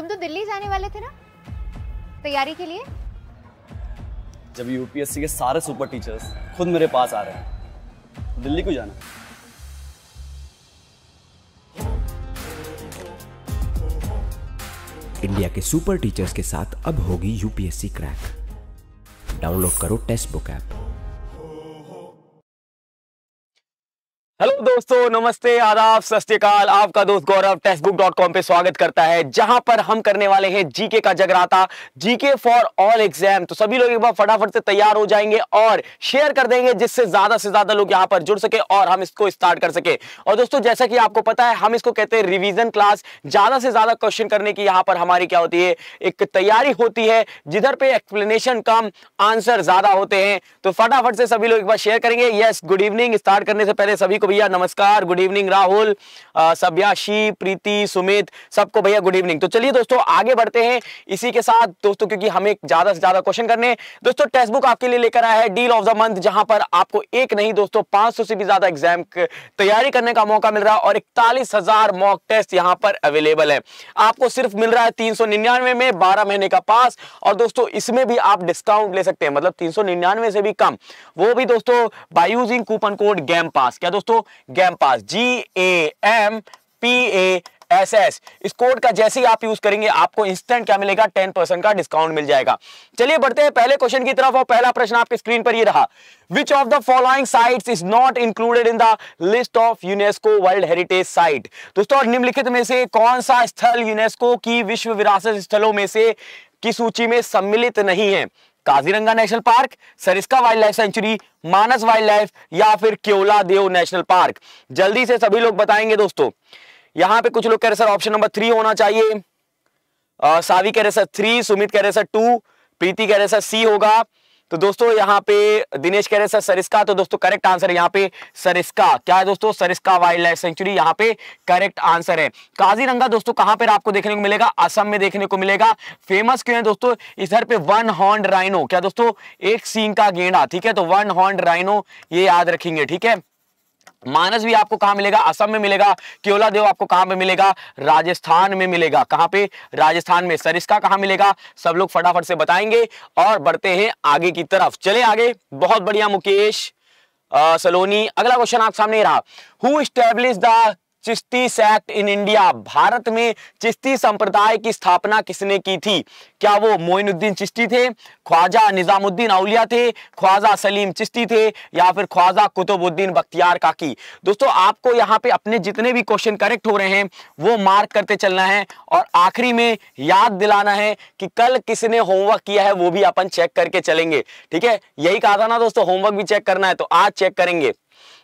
तुम तो दिल्ली जाने वाले थे ना? तैयारी के लिए? जब यूपीएससी के सारे सुपर टीचर्स खुद मेरे पास आ रहे हैं तो दिल्ली क्यों जाना? इंडिया के सुपर टीचर्स के साथ अब होगी यूपीएससी क्रैक डाउनलोड करो टेस्ट बुक ऐप हेलो दोस्तों, नमस्ते, आदाब, सत आपका दोस्त गौरव टेक्स्टबुक पे स्वागत करता है, जहाँ पर हम करने वाले हैं जीके का जगराता जीके फॉर ऑल एग्ज़ाम तो सभी लोग एक बार फटाफट से तैयार हो जाएँगे और शेयर कर देंगे, जिससे ज़्यादा से ज़्यादा लोग यहाँ पर जुड़ सके और हम इसको स्टार्ट कर सके। और दोस्तों, जैसा कि आपको पता है, हम इसको कहते हैं रिविजन क्लास ज़्यादा से ज़्यादा क्वेश्चन करने की यहाँ पर हमारी क्या होती है, एक तैयारी होती है, जिधर पे एक्सप्लेनेशन कम आंसर ज़्यादा होते हैं। तो फटाफट से सभी लोग एक बार शेयर करेंगे। यस गुड इवनिंग स्टार्ट करने से पहले सभी को भैया नमस्कार गुड इवनिंग राहुल सभ्याशी, प्रीति, सुमित, सबको भैया गुड इवनिंग तो चलिए दोस्तों, आगे बढ़ते हैं। इसी के साथ दोस्तों, क्योंकि हमें ज़्यादा से ज़्यादा क्वेश्चन करने दोस्तों टेक्स्ट बुक आपके लिए लेकर आया है डील ऑफ़ द मंथ जहाँ पर आपको एक नहीं, दोस्तों 500 से भी ज़्यादा एग्ज़ाम तैयारी करने का मौका मिल रहा है और इकतालीस मॉक टेस्ट यहाँ पर अवेलेबल है। आपको सिर्फ़ मिल रहा है तीन सौ निन्यानवे में, बारह महीने का पास और दोस्तों, इसमें भी आप डिस्काउंट ले सकते हैं मतलब तीन सौ निन्यानवे से भी कम। वो भी दोस्तों by using coupon code game pass क्या दोस्तों game pass G A M P A S S इस कोड का जैसे ही आप यूज़ करेंगे, आपको इंस्टेंट क्या मिलेगा? टेन परसेंट का डिस्काउंट मिल जाएगा। चलिए बढ़ते हैं पहले क्वेश्चन की तरफ़ और पहला प्रश्न आपके स्क्रीन पर ये रहा। Which of the following sites is not included in the list of UNESCO world heritage site दोस्तों निम्नलिखित में से कौन सा स्थल यूनेस्को की विश्व विरासत स्थलों में से की सूची में सम्मिलित नहीं है? Kaziranga national park Sariska wildlife sanctuary Manas wildlife या फिर क्योला देव नेशनल पार्क। जल्दी से सभी लोग बताएँगे दोस्तों। यहाँ पे कुछ लोग कह रहे सर ऑप्शन नंबर थ्री होना चाहिए। आ, सावी कह रहे सर थ्री सुमित कह रहे सर टू प्रीति कह रहे सर सी होगा। तो दोस्तों, यहाँ पे दिनेश कह रहे सर, सरिस्का। तो दोस्तों करेक्ट आंसर है यहाँ पे सरिस्का। क्या है दोस्तों? सरिस्का वाइल्ड लाइफ सेंचुरी यहाँ पे करेक्ट आंसर है। काजीरंगा दोस्तों, कहाँ पर आपको देखने को मिलेगा? असम में देखने को मिलेगा। फ़ेमस क्यों है दोस्तों? इधर पे वन हॉर्न राइनो क्या दोस्तों? एक सींग का गेंडा, ठीक है? तो वन हॉर्न राइनो ये याद रखेंगे, ठीक है? मानस भी आपको कहाँ मिलेगा? असम में मिलेगा केवला देव आपको कहाँ पे मिलेगा? राजस्थान में मिलेगा। कहाँ पे? राजस्थान में। सरिस्का कहाँ मिलेगा? सब लोग फटाफट से बताएँगे और बढ़ते हैं आगे की तरफ़। चले आगे। बहुत बढ़िया मुकेश सलोनी। अगला क्वेश्चन आप सामने रहा। Who establish the Chishti sect in India. Bharat में चिश्ती संप्रदाय की स्थापना किसने की थी? क्या वो मोइनुद्दीन चिश्ती थे? ख्वाजा निजामुद्दीन औलिया थे? ख्वाजा सलीम चिश्ती थे? या फिर ख्वाजा कुतुबुद्दीन बख्तियार काकी? दोस्तों, आपको यहाँ पे अपने जितने भी क्वेश्चन करेक्ट हो रहे हैं, वो मार्क करते चलना है और आखिरी में याद दिलाना है कि कल किसने होमवर्क किया है, वो भी अपन चेक करके चलेंगे। ठीक है? यही कहा था ना दोस्तों होमवर्क भी चेक करना है तो आज चेक करेंगे।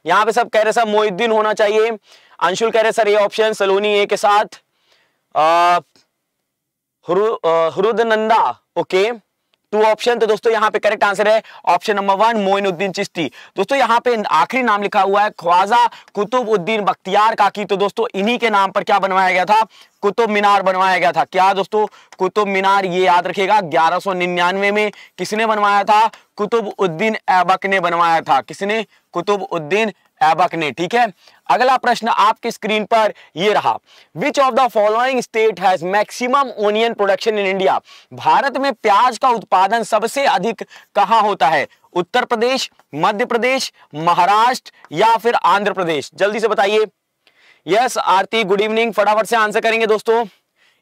यहाँ पे सब कह रहे सब मोहिद्दीन होना चाहिए। अंशुल कह रहे सर, ये ऑप्शन सलोनी ए के साथ हरुदनंदा ओके टू ऑप्शन तो दोस्तों, यहाँ पे करेक्ट आंसर है। Option number one Moinuddin Chishti. दोस्तों, यहाँ पे आखिरी नाम लिखा हुआ है, ख्वाजा कुतुब उद्दीन बख्तियार काकी तो दोस्तों, इन्हीं के नाम पर क्या बनवाया गया था? कुतुब मीनार बनवाया गया था। क्या दोस्तों, कुतुब मीनार, ये याद रखेगा 1199 में किसने बनवाया था? कुतुब उद्दीन ऐबक ने बनवाया था। किसने? कुतुब उद्दीन ऐबक ने, ठीक है? अगला प्रश्न आपकी स्क्रीन पर ये रहा। Which of the following state has maximum onion production in India Bharat में प्याज का उत्पादन सबसे अधिक कहाँ होता है? उत्तर प्रदेश, मध्य प्रदेश, महाराष्ट्र या फिर आंध्र प्रदेश? जल्दी से बताइए। यस आरती गुड इवनिंग फटाफट से आंसर करेंगे दोस्तों।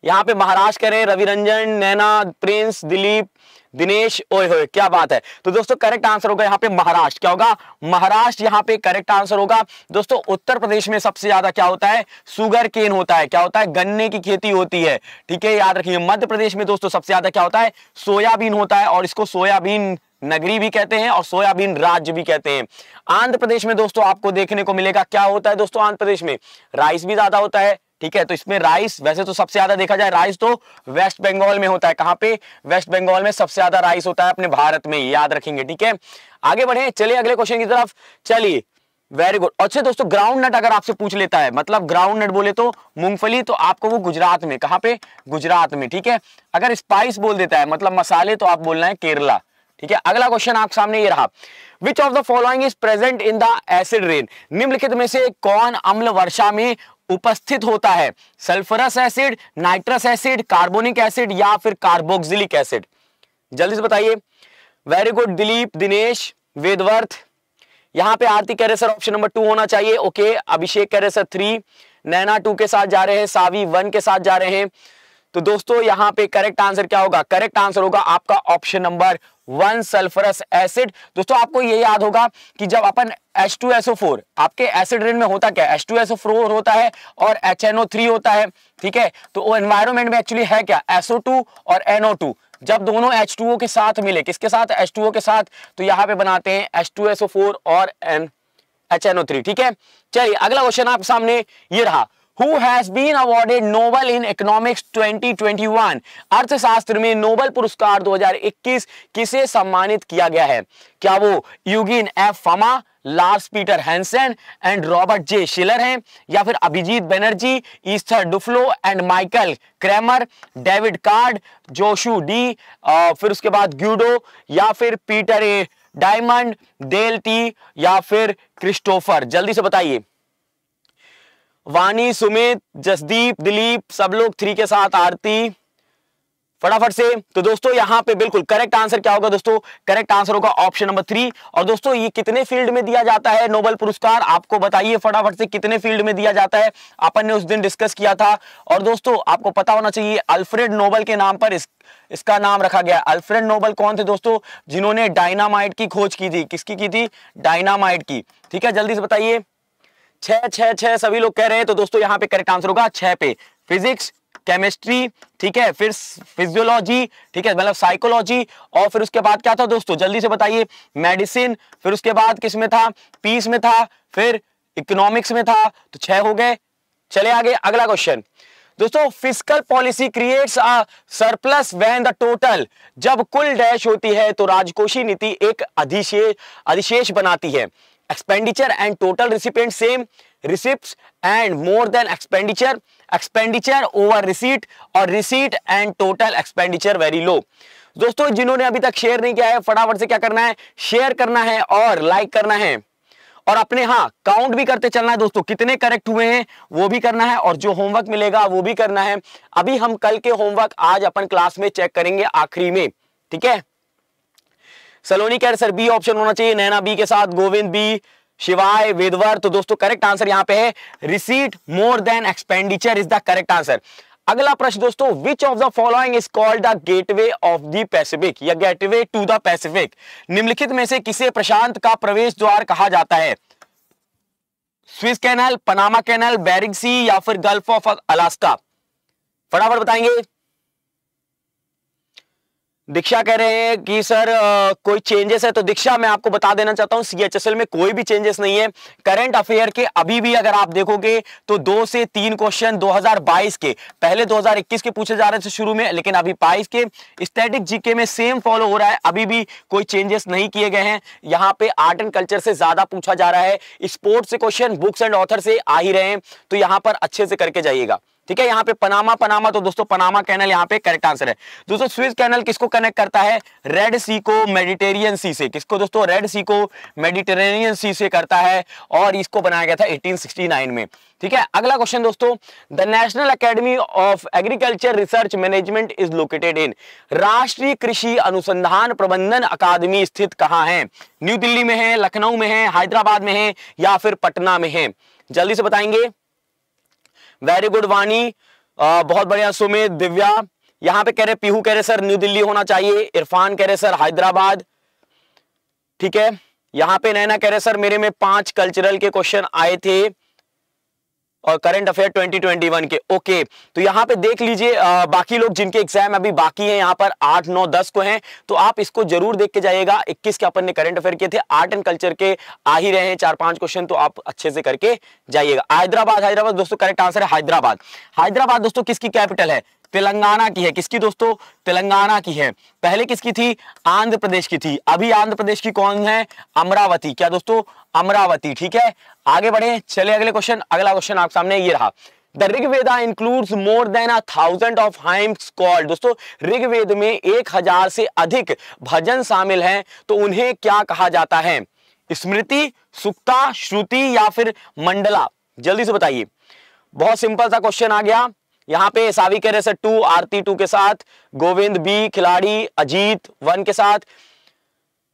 यहाँ पे महाराष्ट्र करें रवि रंजन नैना प्रिंस दिलीप दिनेश, ओए होए, क्या बात है? तो दोस्तों करेक्ट आंसर होगा यहाँ पे महाराष्ट्र। क्या होगा? महाराष्ट्र यहाँ पे करेक्ट आंसर होगा। दोस्तों, उत्तर प्रदेश में सबसे ज़्यादा क्या होता है? सुगर केन होता है। क्या होता है? गन्ने की खेती होती है। ठीक है, याद रखिए, मध्य प्रदेश में दोस्तों सबसे ज़्यादा क्या होता है? सोयाबीन होता है और इसको सोयाबीन नगरी भी कहते हैं और सोयाबीन राज्य भी कहते हैं। आंध्र प्रदेश में दोस्तों आपको देखने को मिलेगा क्या होता है दोस्तों आंध्र प्रदेश में? राइस भी ज़्यादा होता है। ठीक है? तो इसमें राइस वैसे तो सबसे ज़्यादा देखा जाए राइस तो वेस्ट बंगाल में होता है। कहाँ पे? वेस्ट बंगाल में सबसे ज़्यादा राइस होता है अपने भारत में, याद रखेंगे, ठीक है? आगे बढ़े, चलिए अगले क्वेश्चन की तरफ़। चलिए वेरी गुड अच्छे दोस्तों ग्राउंड नट अगर आपसे पूछ लेता है मतलब ग्राउंड नट बोले तो मूंगफली तो आपको वो गुजरात में, कहाँ पे? गुजरात में, ठीक है? अगर स्पाइस बोल देता है मतलब मसाले तो आप बोलना है केरला, ठीक है? अगला क्वेश्चन आपके सामने ये रहा। Which of the following is present in the acid rain निम्नलिखित में से कौन अम्ल वर्षा में उपस्थित होता है। Sulphurous acid, nitrous acid, carbonic acid या फिर कार्बोक्सिलिक एसिड। जल्दी से बताइए। वेरी गुड दिलीप, दिनेश, वेदवर्थ। यहाँ पे आरती कह रहे सर ऑप्शन नंबर टू होना चाहिए। ओके अभिषेक कह रहे सर थ्री नैना टू के साथ जा रहे हैं, सावी वन के साथ जा रहे हैं। तो दोस्तों, यहाँ पे करेक्ट आंसर क्या होगा? करेक्ट आंसर होगा आपका option number one sulphurous acid. दोस्तों, आपको ये याद होगा कि जब अपन H2SO4 आपके एसिड रेन में होता क्या H2SO4 होता है और HNO3 होता है, ठीक है? तो एनवायरमेंट में एक्चुअली है क्या? SO2 और NO2 जब दोनों H2O के साथ मिले, किसके साथ? H2O के साथ। तो यहाँ पे बनाते हैं H2SO4 और N HNO3 ठीक है? चलिए, अगला क्वेश्चन आपके सामने ये रहा। Who has been awarded Nobel in economics 2021 अर्थशास्त्र में नोबल पुरस्कार 2021 किसे सम्मानित किया गया है? क्या वो Eugene F Fama Lars Peter Hansen and Robert J Shiller हैं? या फिर Abhijit Banerjee Esther Duflo and Michael Kremer David Card Joshua D फिर उसके बाद ग्यूडो या फिर Peter A Diamond Dale T या फिर क्रिस्टोफर जल्दी से बताइए। वानी सुमित, जसदीप, दिलीप, सब लोग थ्री के साथ आरती। फटाफट से तो दोस्तों, यहाँ पे बिल्कुल करेक्ट आंसर क्या होगा दोस्तों? करेक्ट आंसर होगा ऑप्शन नंबर थ्री और दोस्तों, ये कितने फ़ील्ड में दिया जाता है नोबल पुरस्कार? आपको बताइए फटाफट से कितने फ़ील्ड में दिया जाता है? अपन ने उस दिन डिस्कस किया था। और दोस्तों, आपको पता होना चाहिए अल्फ्रेड नोबल के नाम पर इस, इसका नाम रखा गया। अल्फ्रेड नोबल कौन थे दोस्तों? जिन्होंने डायनामाइट की खोज की थी। किसकी की थी? डायनामाइट की। ठीक है, जल्दी से बताइए। छह छह छह सभी लोग कह रहे हैं तो दोस्तों यहाँ पे करेक्ट आंसर होगा छह पे। फिजिक्स केमिस्ट्री ठीक है, फिर फिजियोलॉजी ठीक है मतलब साइकोलॉजी और फिर उसके बाद क्या था दोस्तों? जल्दी से बताइए। मेडिसिन फिर उसके बाद किसमें था? पीस में था, फिर इकोनॉमिक्स में था तो छह हो गए। चले आगे, अगला क्वेश्चन दोस्तों physical policy creates a surplus when the total जब कुल डैश होती है तो राजकोषीय नीति एक अधिशेष अधिशेष बनाती है। Expenditure and total recipient same, receipts and more than expenditure expenditure over receipt और receipt and total expenditure very low. दोस्तों, जिन्होंने अभी तक शेयर नहीं किया है, फटाफट से क्या करना है? शेयर करना है और लाइक करना है। और अपने हाँ काउंट भी करते चलना है दोस्तों। कितने करेक्ट हुए हैं, वो भी करना है और जो होमवर्क मिलेगा, वो भी करना है। अभी हम कल के होमवर्क आज अपन क्लास में चेक करेंगे आखिरी में, ठीक है? सलोनी कह रहे सर बी ऑप्शन होना चाहिए, नैना बी के साथ, गोविंद बी शिवाय, वेदवर। तो दोस्तों करेक्ट आंसर यहाँ पे है receipt more than expenditure is the correct answer अगला प्रश्न दोस्तों which of the following is called the gateway of the Pacific या गेटवे टू द पैसिफिक निम्नलिखित में से किसे प्रशांत का प्रवेश द्वार कहा जाता है? Swiss canal, Panama canal, Bering sea या फिर गल्फ ऑफ़ अलास्का फटाफट बताएँगे। दीक्षा कह रहे हैं कि सर आ, कोई चेंजेस है तो दीक्षा मैं आपको बता देना चाहता हूँ। सीएचएसएल में कोई भी चेंजेस नहीं है। करंट अफेयर के अभी भी अगर आप देखोगे तो दो से तीन क्वेश्चन 2022 के पहले 2021 के पूछे जा रहे थे शुरू में लेकिन अभी 22 के। स्टैटिक जीके में सेम फॉलो हो रहा है। अभी भी कोई चेंजेस नहीं किए गए हैं। यहाँ पे आर्ट एंड कल्चर से ज़्यादा पूछा जा रहा है। स्पोर्ट्स से क्वेश्चन बुक्स एंड ऑथर से आ ही रहे हैं। तो यहाँ पर अच्छे से करके जाइएगा। ठीक है, यहाँ पे पनामा पनामा तो दोस्तों पनामा कैनल यहाँ पे करेक्ट आंसर है। दोस्तों स्विस कैनल किसको कनेक्ट करता है? रेड सी को मेडिटेरियन सी से। किसको दोस्तों? रेड सी को मेडिटेरेनियन सी से करता है और इसको बनाया गया था 1869 में। ठीक है, अगला क्वेश्चन दोस्तों the national academy of agriculture research management is located in राष्ट्रीय कृषि अनुसंधान प्रबंधन अकादमी स्थित कहाँ है? न्यू दिल्ली में है लखनऊ में है हैदराबाद में है या फिर पटना में है? जल्दी से बताएँगे। वेरी गुड वाणी बहुत बढ़िया, सुमित, दिव्या। यहाँ पे कह रहे पीहू कह रहे सर न्यू दिल्ली होना चाहिए। इरफान कह रहे सर, हैदराबाद। ठीक है? यहाँ पे नैना कह रहे सर, मेरे में पाँच कल्चरल के क्वेश्चन आए थे। और करंट अफेयर 2021 के। ओके तो यहाँ पे देख लीजिए बाकी लोग जिनके एग्ज़ाम अभी बाकी हैं, यहाँ पर आठ, नौ, दस को हैं तो आप इसको ज़रूर देख के जाइएगा 21 के अपन ने करंट अफेयर किए थे आर्ट एंड कल्चर के आ ही रहे हैं चार, पाँच क्वेश्चन तो आप अच्छे से करके जाइएगा। हैदराबाद हैदराबाद दोस्तों करेक्ट आंसर है हैदराबाद। हैदराबाद दोस्तों, किसकी कैपिटल है? तेलंगाना की है। किसकी दोस्तों? तेलंगाना की है। पहले किसकी थी? आंध्र प्रदेश की थी। अभी आंध्र प्रदेश की कौन है? अमरावती। क्या दोस्तों? अमरावती, ठीक है? आगे बढ़े, चले अगले क्वेश्चन अगला क्वेश्चन आप सामने ये रहा। The Rigveda includes more than a thousand of hymns called दोस्तों ऋग्वेद में एक हज़ार से अधिक भजन शामिल हैं तो उन्हें क्या कहा जाता है? स्मृति, सुक्ता, श्रुति या फिर मंडला? जल्दी से बताइए। बहुत सिंपल सा क्वेश्चन आ गया। यहाँ पे सावी कह टू, आरती टू के साथ, गोविंद बी, खिलाड़ी, अजीत वन के साथ।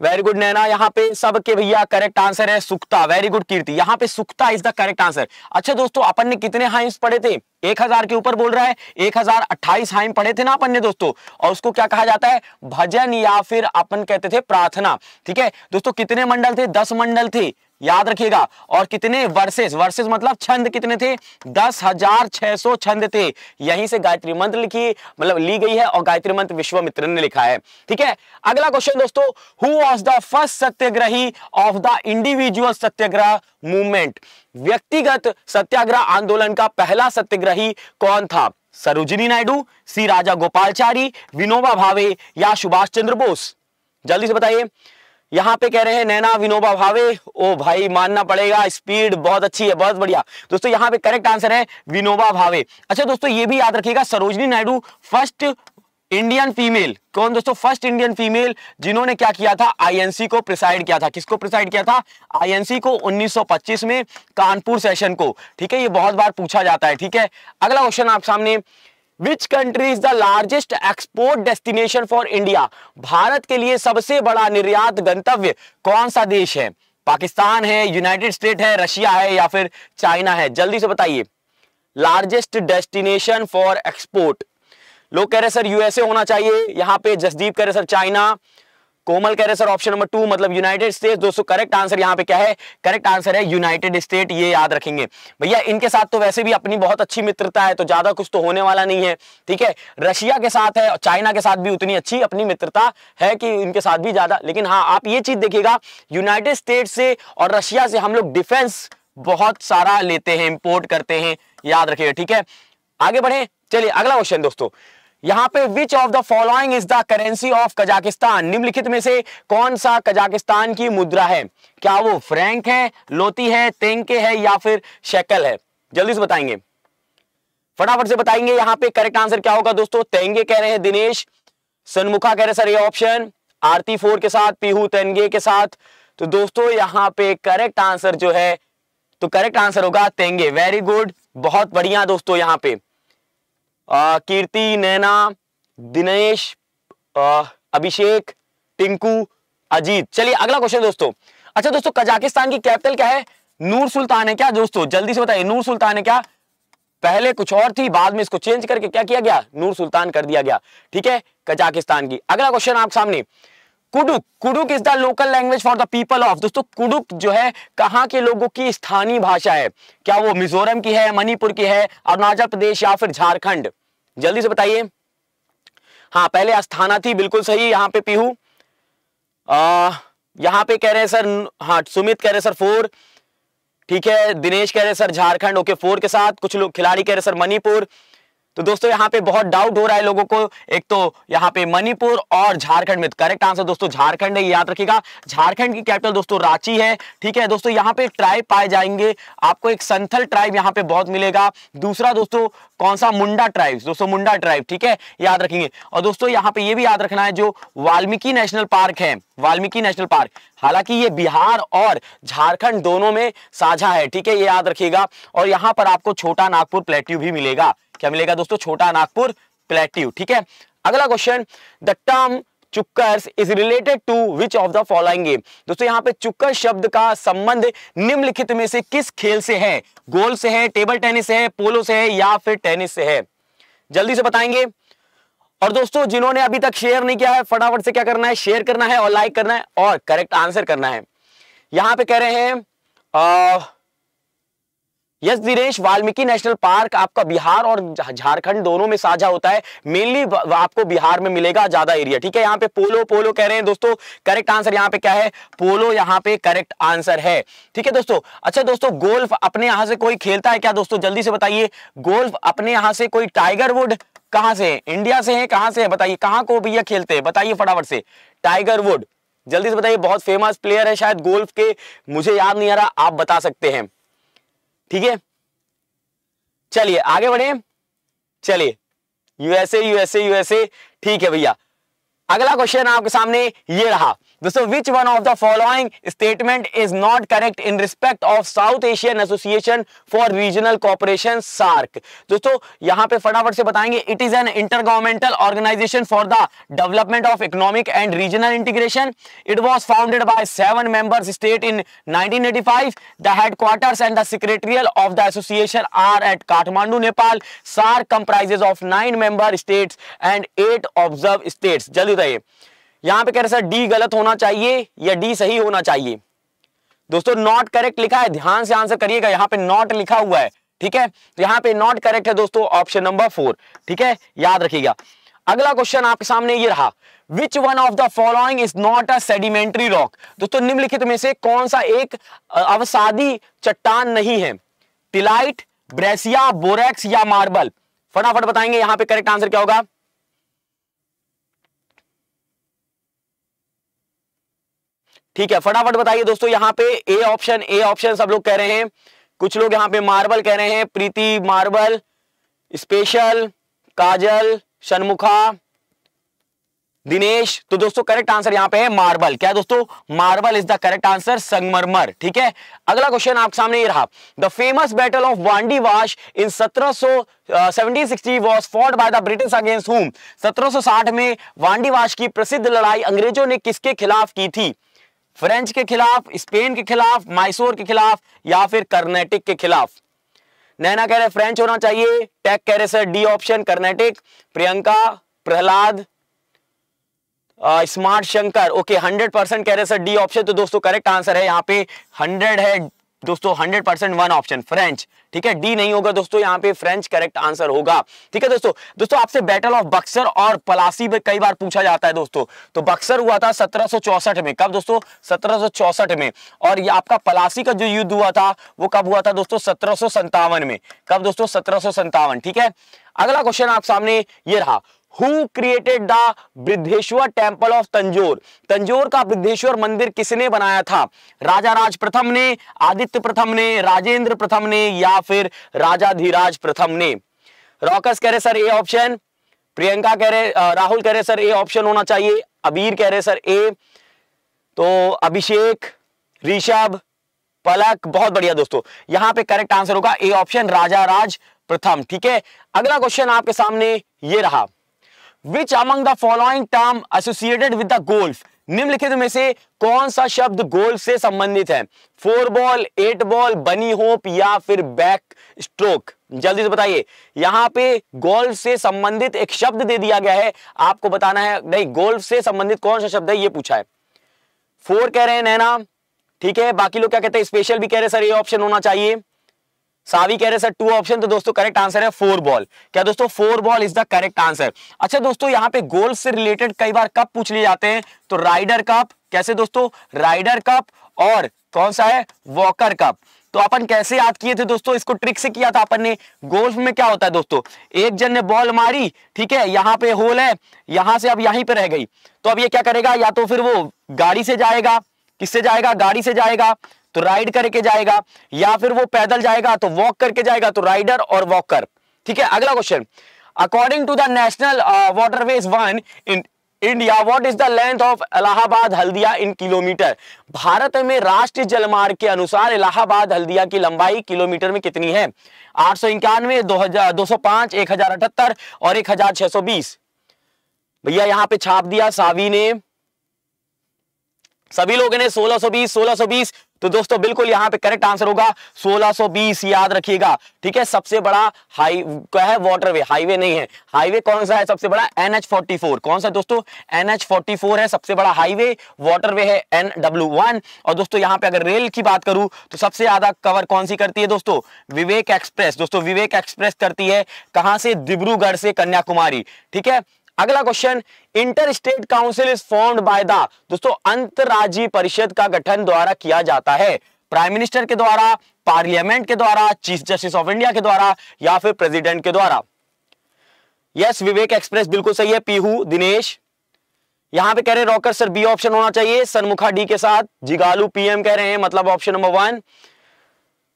वेरी गुड नैना यहाँ पे सबके भैया करेक्ट आंसर है सुक्ता वेरी गुड कीर्ति। यहाँ पे sukta is the correct answer अच्छा दोस्तों, अपन ने कितने हाइम्स पढ़े थे? एक हज़ार के ऊपर बोल रहा है, एक हज़ार अट्ठाईस हाइम पढ़े थे ना अपन ने, दोस्तों? और उसको क्या कहा जाता है? भजन या फिर अपन कहते थे प्रार्थना। ठीक है? दोस्तों, कितने मंडल थे? दस मंडल थे। याद रखिएगा। और कितने वर्सेस वर्सेस मतलब छंद कितने थे? दस हज़ार छह सौ छंद थे। यहीं से गायत्री मंत्र लिखी मतलब ली गई है और गायत्री मंत्र विश्वामित्र ने लिखा है। ठीक है? अगला क्वेश्चन दोस्तों who was the first satyagrahi of the individual satyagraha movement व्यक्तिगत सत्याग्रह आंदोलन का पहला सत्याग्रही कौन था? सरोजिनी नायडू, सी राजा गोपालचारी विनोबा भावे या सुभाष चंद्र बोस? जल्दी से बताइए। यहाँ पे कह रहे हैं नैना विनोबा भावे। ओ भाई, मानना पड़ेगा, स्पीड बहुत अच्छी है, बहुत बढ़िया। दोस्तों, यहाँ पे करेक्ट आंसर है विनोबा भावे। अच्छा दोस्तों, ये भी याद रखिएगा, Sarojini Naidu first Indian female कौन दोस्तों? फ़र्स्ट इंडियन फीमेल जिन्होंने क्या किया था? आईएनसी को प्रिसाइड किया था। किसको प्रिसाइड किया था? आईएनसी को 1925 में कानपुर सेशन को। ठीक है, ये बहुत बार पूछा जाता है, ठीक है? अगला क्वेश्चन आप सामने which country is the largest export destination for India Bharat के लिए सबसे बड़ा निर्यात गंतव्य कौन सा देश है? पाकिस्तान है यूनाइटेड स्टेट है रशिया है या फिर चाइना है? जल्दी से बताइए। लार्जेस्ट डेस्टिनेशन फॉर एक्सपोर्ट लोग कह रहे सर यूएसए होना चाहिए। यहाँ पे जसदीप कह रहे सर चाइना कोमल कह रहे सर ऑप्शन नंबर टू मतलब यूनाइटेड स्टेट दोस्तों करेक्ट आंसर यहाँ पे क्या है? करेक्ट आंसर है यूनाइटेड स्टेट ये याद रखेंगे। भैया, इनके साथ तो वैसे भी अपनी बहुत अच्छी मित्रता है तो ज़्यादा कुछ तो होने वाला नहीं है, ठीक है? रशिया के साथ है और चाइना के साथ भी उतनी अच्छी अपनी मित्रता है कि इनके साथ भी ज़्यादा। लेकिन हाँ आप ये चीज़ देखिएगा यूनाइटेड स्टेट से और रशिया से हम लोग डिफेंस बहुत सारा लेते हैं इंपोर्ट करते हैं, याद रखिएगा, ठीक है? आगे बढ़े, चलिए, अगला क्वेश्चन दोस्तों। यहाँ पे which of the following is the currency of Kazakhstan निम्नलिखित में से कौन सा कजाकिस्तान की मुद्रा है? क्या वो फ्रैंक है, लोती है, तेंके है या फिर शेकल है? जल्दी से बताएँगे। फटाफट से बताएँगे यहाँ पे करेक्ट आंसर क्या होगा दोस्तों? तेंगे कह रहे हैं दिनेश। सनमुखा कह रहे सर, ये ऑप्शन आरती फोर के साथ, पीहू तेंगे के साथ। तो दोस्तों, यहाँ पे करेक्ट आंसर जो है तो करेक्ट आंसर होगा तेंगे। वेरी गुड बहुत बढ़िया दोस्तों, यहाँ पे। कीर्ति, नैना, दिनेश अभिषेक, टिंकू, अजीत। चलिए, अगला क्वेश्चन दोस्तों। अच्छा दोस्तों, कजाकिस्तान की कैपिटल क्या है? नूर सुल्तान है क्या दोस्तों? जल्दी से बताइए, नूर सुल्तान है क्या? पहले कुछ और थी, बाद में इसको चेंज करके क्या किया गया? नूर सुल्तान कर दिया गया। ठीक है, कजाकिस्तान की। अगला क्वेश्चन आप सामने। Kudukh. Kudukh is the local language for the people of दोस्तों, कुडुक जो है, कहाँ के लोगों की स्थानीय भाषा है? क्या वो मिजोरम की है, मणिपुर की है, अरुणाचल प्रदेश या फिर झारखंड? जल्दी से बताइए। हाँ पहले अस्थाना थी, बिल्कुल सही, यहाँ पे पीहू। यहाँ पे कह रहे हैं सर हाँ सुमित कह रहे सर फोर। ठीक है, दिनेश कह रहे सर झारखंड, ओके, फोर के साथ। कुछ लोग खिलाड़ी कह रहे सर मणिपुर। तो दोस्तों, यहाँ पे बहुत डाउट हो रहा है लोगों को। एक तो यहाँ पे मणिपुर और झारखंड में करेक्ट आंसर दोस्तों, झारखंड है याद रखिएगा। झारखंड की कैपिटल दोस्तों, रांची है, ठीक है? दोस्तों, यहाँ पे ट्राइब पाए जाएँगे। आपको एक संथल ट्राइब यहाँ पे बहुत मिलेगा। दूसरा दोस्तों, कौन सा? मुंडा ट्राइब दोस्तों, मुंडा ट्राइब ठीक है? याद रखेंगे। और दोस्तों, यहाँ पे ये भी याद रखना है, जो वाल्मीकि नेशनल पार्क है, वाल्मीकि नेशनल पार्क हालाँकि ये बिहार और झारखंड दोनों में साझा है, ठीक है? ये याद रखिएगा। और यहाँ पर आपको छोटा नागपुर प्लेट्यू भी मिलेगा। क्या मिलेगा दोस्तों? छोटा नागपुर प्लेट्यू ठीक है? अगला question the term chukkers is related to which of the following game दोस्तों यहाँ पे चुक्कर शब्द का संबंध निम्नलिखित में से किस खेल से है? गोल से है टेबल टेनिस से है पोलो से है या फिर टेनिस से है? जल्दी से बताएँगे। और दोस्तों जिन्होंने अभी तक शेयर नहीं किया है फटाफट से क्या करना है? शेयर करना है और लाइक करना है और करेक्ट आंसर करना है। यहाँ पे कह रहे हैं आ, yes, Dinesh, Valmiki national park आपका बिहार और झारखंड दोनों में साझा होता है। मेनली आपको बिहार में मिलेगा ज़्यादा एरिया ठीक है? यहाँ पे पोलो पोलो कह रहे हैं दोस्तों। करेक्ट आंसर यहाँ पे क्या है? पोलो यहाँ पे करेक्ट आंसर है। ठीक है दोस्तों? अच्छा दोस्तों गोल्फ अपने यहाँ से कोई खेलता है क्या दोस्तों? जल्दी से बताइए। गोल्फ अपने यहाँ से कोई टाइगर वुड कहाँ से है? इंडिया से है, कहाँ से है? बताइए, कहाँ को भैया खेलते हैं? बताइए फटाफट से। टाइगर वुड जल्दी से बताइए, बहुत फ़ेमस प्लेयर है शायद गोल्फ के। मुझे याद नहीं आ रहा, आप बता सकते हैं। ठीक है? चलिए, आगे बढ़े। चलिए यूएसए यूएसए यूएसए ठीक है भैया। अगला क्वेश्चन आपके सामने ये रहा। दोस्तों which one of the following statement is not correct in respect of South Asian association for regional cooperation SAARC दोस्तों, यहाँ पे फटाफट से बताएँगे it is an intergovernmental organisation for the development of economic and regional integration it was founded by seven members state in 1985 the headquarters and the secretarial of the association are at kathmandu, nepal. SAARC comprises of nine member states and eight observed states. जल्दी बताइए। यहाँ पे कह रहे sir D गलत होना चाहिए या डी सही होना चाहिए? दोस्तों नॉट करेक्ट लिखा है, ध्यान से आंसर करिएगा, यहाँ पे नॉट लिखा हुआ है, ठीक है? तो यहाँ पे नॉट करेक्ट है दोस्तों ऑप्शन नंबर फोर ठीक है? याद रखिएगा। अगला क्वेश्चन आपके सामने ये रहा which one of the following is not a sedimentary rock दोस्तों, निम्नलिखित में से कौन सा एक अवसादी चट्टान नहीं है? टिलाइट ब्रेसिया बोरेक्स या मार्बल फटाफट बताएँगे यहाँ पे करेक्ट आंसर क्या होगा? ठीक है, फटाफट बताइए दोस्तों, यहाँ पे ए ऑप्शन ए ऑप्शन सब लोग कह रहे हैं। कुछ लोग यहाँ पे मार्बल कह रहे हैं, प्रीति मार्बल स्पेशल काजल शनमुखा दिनेश। तो दोस्तों करेक्ट आंसर यहाँ पे है मार्बल क्या दोस्तों? Marble is the correct answer संगमरमर ठीक है? अगला क्वेश्चन आपके सामने ये रहा। The famous battle of Wandiwash in 1760 was fought by the British against whom 1760 में वांडी वाश की प्रसिद्ध लड़ाई अंग्रेज़ों ने किसके खिलाफ की थी? फ्रेंच के खिलाफ, स्पेन के खिलाफ माइसोर के खिलाफ या फिर कर्नेटिक के खिलाफ। नैना कह रहे फ्रेंच होना चाहिए। टैक कह रहे sir, D option Carnatic, Priyanka, Prahlad smart Shankar. Okay, hundred percent कह रहे सर, डी ऑप्शन। तो दोस्तों, करेक्ट आंसर है, यहाँ पे हंड्रेड है दोस्तों hundred percent one option French ठीक है? डी नहीं होगा दोस्तों, यहाँ पे फ्रेंच करेक्ट आंसर होगा। ठीक है दोस्तों? दोस्तों, आपसे बैटल ऑफ़ बक्सर और पलासी में कई बार पूछा जाता है दोस्तों। तो बक्सर हुआ था सत्रह में। कब दोस्तों? सत्रह में। और ये आपका पलासी का जो युद्ध हुआ था, वो कब हुआ था दोस्तों? सत्रह में। कब दोस्तों? सत्रह ठीक है? अगला क्वेश्चन आप सामने, ये रहा। Who created the Vriddheshwar temple of Tanjore Tanjore का वृद्धेश्वर मंदिर किसने बनाया था? राजा राज प्रथम ने, आदित्य प्रथम ने, राजेंद्र प्रथम ने, या फिर राजा धीराज प्रथम ने? रॉकस कह रहे, सर, ए ऑप्शन। प्रियंका कह रहे राहुल कह रहे, सर, ए ऑप्शन होना चाहिए। अबीर कह रहे, सर, ए। तो अभिषेक, ऋषभ, पलक, बहुत बढ़िया दोस्तों। यहाँ पे करेक्ट आंसर होगा, ए ऑप्शन राजा राज प्रथम। ठीक है? अगला क्वेश्चन आपके सामने ये रहा। Which among the following term associated with the golf निम्नलिखित में से कौन सा शब्द गोल्फ से संबंधित है? Four ball eight ball bunny hop या फिर बैक स्ट्रोक जल्दी से बताइए। यहाँ पे गोल्फ से संबंधित एक शब्द दे दिया गया है। आपको बताना है, नहीं गोल्फ से संबंधित कौन सा शब्द है, ये पूछा है। फोर कह रहे हैं, नैना। ठीक है, बाकी लोग क्या कहते हैं? स्पेशल भी कह रहे हैं सर ये ऑप्शन होना चाहिए। सावी कह रहे सर टू ऑप्शन तो दोस्तों करेक्ट आंसर है फोर बॉल क्या दोस्तों four ball is the correct answer अच्छा दोस्तों, यहाँ पे गोल से रिलेटेड कई बार कप पूछ लिए जाते हैं तो राइडर कप कैसे दोस्तों? राइडर कप और कौन सा है? वॉकर कप तो अपन कैसे याद किए थे दोस्तों? इसको ट्रिक से किया था अपन ने। गोल्फ में क्या होता है दोस्तों? एक जन ने बॉल मारी, ठीक है, यहाँ पे होल है, यहाँ से अब यहीं पे रह गई। तो अब ये क्या करेगा? या तो फिर वो गाड़ी से जाएगा। किससे जाएगा? गाड़ी से जाएगा। तो राइड करके जाएगा, या फिर वो पैदल जाएगा तो वॉक करके जाएगा तो राइडर और वॉकर ठीक है? अगला question according to the national waterways one in India what is the length of Allahabad Haldia in kilometre Bharat में राष्ट्रीय जलमार्ग के अनुसार इलाहाबाद हल्दिया की लंबाई किलोमीटर में कितनी है? आठ सौ इक्यानवे, दो हज़ार दो सौ पाँच, एक हज़ार अठहत्तर और एक हज़ार छह सौ बीस। भैया, यहाँ पे छाप दिया सावी ने। सभी लोगों ने 1620 1620 तो दोस्तों, बिल्कुल यहाँ पे करेक्ट आंसर होगा। 1620 याद रखिएगा। ठीक है, सबसे बड़ा हाई, क्या है? वाटरवे हाईवे नहीं है। हाईवे कौन सा है सबसे बड़ा? NH44 कौन सा दोस्तों? NH44 है सबसे बड़ा हाईवे वाटरवे है NW1 और दोस्तों, यहाँ पे अगर रेल की बात करूँ तो सबसे ज़्यादा कवर कौन सी करती है दोस्तों? विवेक एक्सप्रेस दोस्तों, विवेक एक्सप्रेस करती है कहाँ से? डिब्रूगढ़ से कन्याकुमारी। ठीक है? अगला question inter state council is formed by the दोस्तों, अंतरराज्यीय परिषद का गठन द्वारा किया जाता है। प्राइम मिनिस्टर के द्वारा पार्लियामेंट के द्वारा चीफ जस्टिस ऑफ़ इंडिया के द्वारा, या फिर प्रेसिडेंट के द्वारा। यस विवेक एक्सप्रेस बिल्कुल सही है पीहू दिनेश यहाँ पे कह रहे रॉकर सर बी ऑप्शन होना चाहिए सनमुखा डी के साथ। जिगालू पीएम कह रहे हैं मतलब ऑप्शन नंबर वन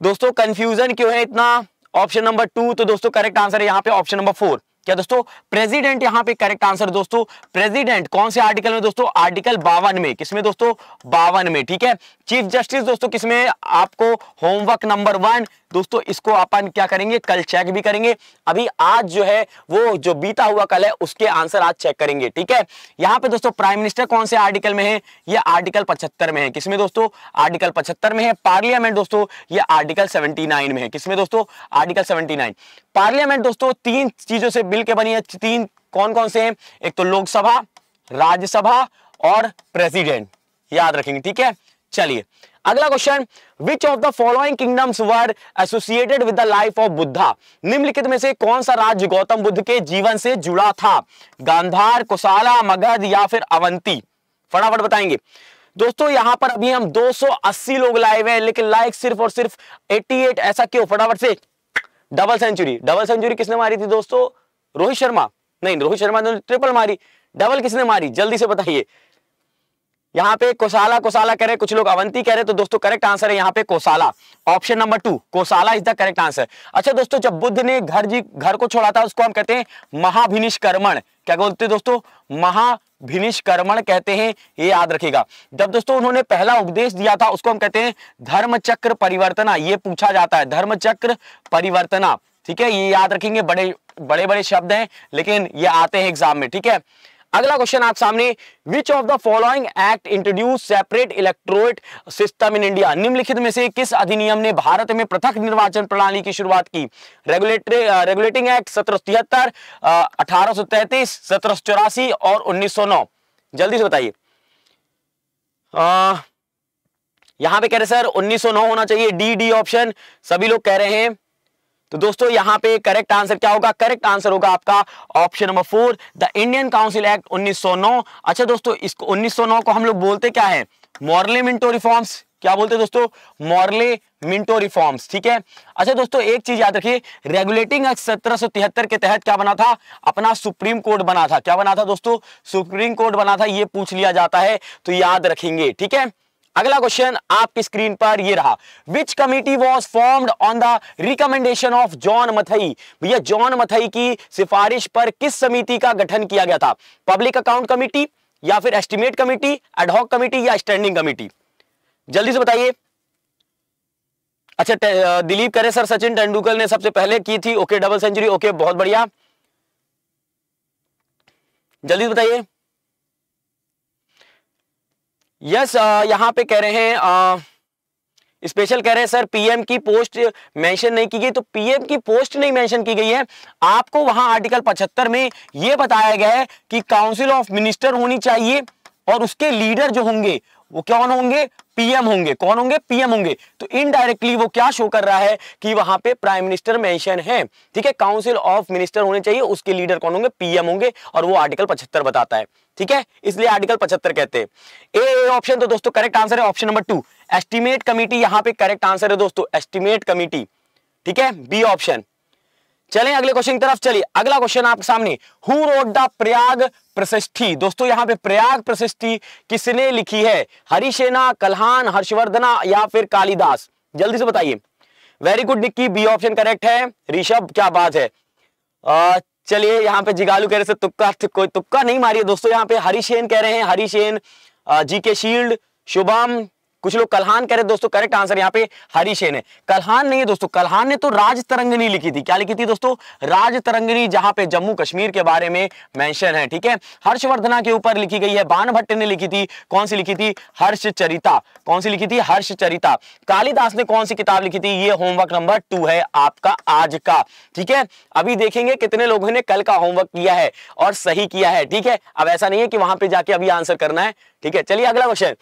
दोस्तों कंफ्यूजन क्यों है इतना? ऑप्शन नंबर टू तो दोस्तों करेक्ट आंसर है यहाँ पे ऑप्शन नंबर फोर क्या दोस्तों प्रेसिडेंट यहाँ पे करेक्ट आंसर दोस्तों। प्रेसिडेंट कौन से आर्टिकल में दोस्तों? आर्टिकल बावन में। किसमें दोस्तों? बावन में, ठीक है? चीफ जस्टिस दोस्तों, किसमें? आपको होमवर्क नंबर वन दोस्तों, इसको अपन क्या करेंगे? कल चेक भी करेंगे। अभी आज जो है, वो जो बीता हुआ कल है, उसके आंसर आज चेक करेंगे, ठीक है? यहाँ पे दोस्तों प्राइम मिनिस्टर कौन से आर्टिकल में है? ये आर्टिकल पचहत्तर में है। किसमें दोस्तों? आर्टिकल पचहत्तर में है। पार्लियामेंट दोस्तों, ये आर्टिकल सेवेंटी में है। किसमें दोस्तों? आर्टिकल सेवेंटी पार्लियामेंट, दोस्तों, तीन चीज़ों से बिल के बनी है, तीन कौन कौन से हैं? एक तो लोकसभा, राज्यसभा और प्रेसिडेंट। याद रखेंगे, ठीक है? चलिए, अगला question which of the following kingdoms were associated with the life of Buddha निम्नलिखित में से कौन सा राज्य गौतम बुद्ध के जीवन से जुड़ा था? गांधार कुशाला मगध या फिर अवंती? फटाफट बताएँगे। दोस्तों, यहाँ पर अभी हम 280 लोग लाइव हैं, लेकिन लाइक सिर्फ़ और सिर्फ़ 88 ऐसा क्यों? फटाफट से। डबल सेंचुरी डबल सेंचुरी किसने मारी थी दोस्तों? रोहित शर्मा। नहीं, रोहित शर्मा ने ट्रिपल मारी। डबल किसने मारी? जल्दी से बताइए। यहाँ पे कोसाला कोसाला कह रहे कुछ लोग अवंती कह रहे तो दोस्तों करेक्ट आंसर है यहाँ पे Kosala. Option number two Kosala is the correct answer अच्छा दोस्तों, जब बुद्ध ने घर जी, घर को छोड़ा था, उसको हम कहते हैं महाभिनिष्कर्मण। क्या बोलते हैं दोस्तों? महाभिनिष्कर्मण कहते हैं, ये याद रखेगा। जब दोस्तों उन्होंने पहला उपदेश दिया था, उसको हम कहते हैं धर्म चक्र परिवर्तना। ये पूछा जाता है धर्म चक्र परिवर्तना। ठीक है, ये याद रखेंगे, बड़े बड़े बड़े शब्द हैं, लेकिन ये आते हैं एग्ज़ाम में। ठीक है? अगला क्वेश्चन आप सामने which of the following act introduce separate electorate system in India निम्नलिखित में से किस अधिनियम ने भारत में पृथक निर्वाचन प्रणाली की शुरुआत की? रेगुलेटरी रेगुलेटिंग एक्ट सत्रह सौ तिहत्तर अठारह सौ तैतीस, सत्रह चौरासी और उन्नीस सौ नौ। जल्दी से बताइए। यहाँ पे कह रहे सर 1909 होना चाहिए डी डी ऑप्शन सभी लोग कह रहे हैं तो दोस्तों, यहाँ पे करेक्ट आंसर क्या होगा? करेक्ट आंसर होगा आपका option number four the Indian council act 1909 अच्छा दोस्तों, इसको 1909 को हम लोग बोलते क्या है? मॉरले मिंटो रिफॉर्म्स क्या बोलते दोस्तों? मॉरले मिंटो रिफॉर्म्स ठीक है? अच्छा दोस्तों, एक चीज़ याद रखिए रेगुलेटिंग एक्ट सत्रह के तहत क्या बना था? अपना सुप्रीम कोर्ट बना था। क्या बना था दोस्तों? सुप्रीम कोर्ट बना था, ये पूछ लिया जाता है तो याद रखेंगे, ठीक है? अगला क्वेश्चन आपकी स्क्रीन पर ये रहा। Which committee was formed on the recommendation of John Mathai भैया जॉन मथई की सिफारिश पर किस समिति का गठन किया गया था? पब्लिक अकाउंट कमिटी या फिर estimate committee ad hoc committee या स्टैंडिंग कमिटी जल्दी से बताइए। अच्छा दिलीप करे, सर, सचिन तेंदुलकर ने सबसे पहले की थी। ओके डबल सेंचुरी ओके बहुत बढ़िया। जल्दी से बताइए। यस यहाँ यहाँ पे कह रहे हैं स्पेशल uh, कह रहे हैं सर पीएम की पोस्ट मेंशन नहीं की गई तो पीएम की पोस्ट नहीं मेंशन की गई है। आपको वहाँ आर्टिकल 75 में यह बताया गया है कि काउंसिल ऑफ़ मिनिस्टर होनी चाहिए और उसके लीडर जो होंगे वो कौन होंगे? पीएम होंगे। कौन होंगे? पीएम होंगे। तो इनडायरेक्टली वो क्या शो कर रहा है कि वहाँ पे प्राइम मिनिस्टर मेंशन है। ठीक है? काउंसिल ऑफ़ मिनिस्टर होने चाहिए। उसके लीडर कौन होंगे? पीएम होंगे और वो आर्टिकल 75 बताता है। ठीक है? इसलिए आर्टिकल 75 कहते हैं। ए ऑप्शन तो दोस्तों करेक्ट आंसर है option number two estimate committee यहाँ पे करेक्ट आंसर है दोस्तों। एस्टिमेट कमिटी ठीक है? बी ऑप्शन चलें, अगले क्वेश्चन की तरफ़ चलिए। अगला क्वेश्चन आपके सामने who wrote the Prayag Prashasti दोस्तों, यहाँ पे प्रयाग प्रशिष्टि किसने लिखी है? हरिसेना, कल्हान, हर्षवर्धना या फिर कालिदास? जल्दी से बताइए। Very good Nikki B option correct है। ऋषभ, क्या बात है। चलिए, यहाँ पे जिगालू कह रहे से तुक्का, कोई तुक्का नहीं मारिए दोस्तों, यहाँ पे हरिशेन कह रहे हैं हरिशेन जी के शील्ड, शुभम कुछ लोग कलहान कह रहे, दोस्तों करेक्ट आंसर यहाँ पे हरिशेन है। कलहान नहीं है, दोस्तों, कलहान ने तो राज तरंगनी लिखी थी। क्या लिखी थी, दोस्तों? राज तरंगनी, जहाँ पे जम्मू कश्मीर के बारे में मेंशन है, ठीक है? हर्षवर्धना के ऊपर लिखी गई है बान भट्ट ने लिखी थी, कौन सी लिखी थी? हर्ष चरिता कौन सी लिखी थी? हर्ष चरिता कालिदास ने कौन सी किताब लिखी थी? ये होमवर्क नंबर टू है आपका आज का, ठीक है? अभी देखेंगे कितने लोगों ने कल का होमवर्क किया है और सही किया है, ठीक है? अब ऐसा नहीं है कि वहाँ पे जाके अभी आंसर करना है, ठीक है? चलिए अगला question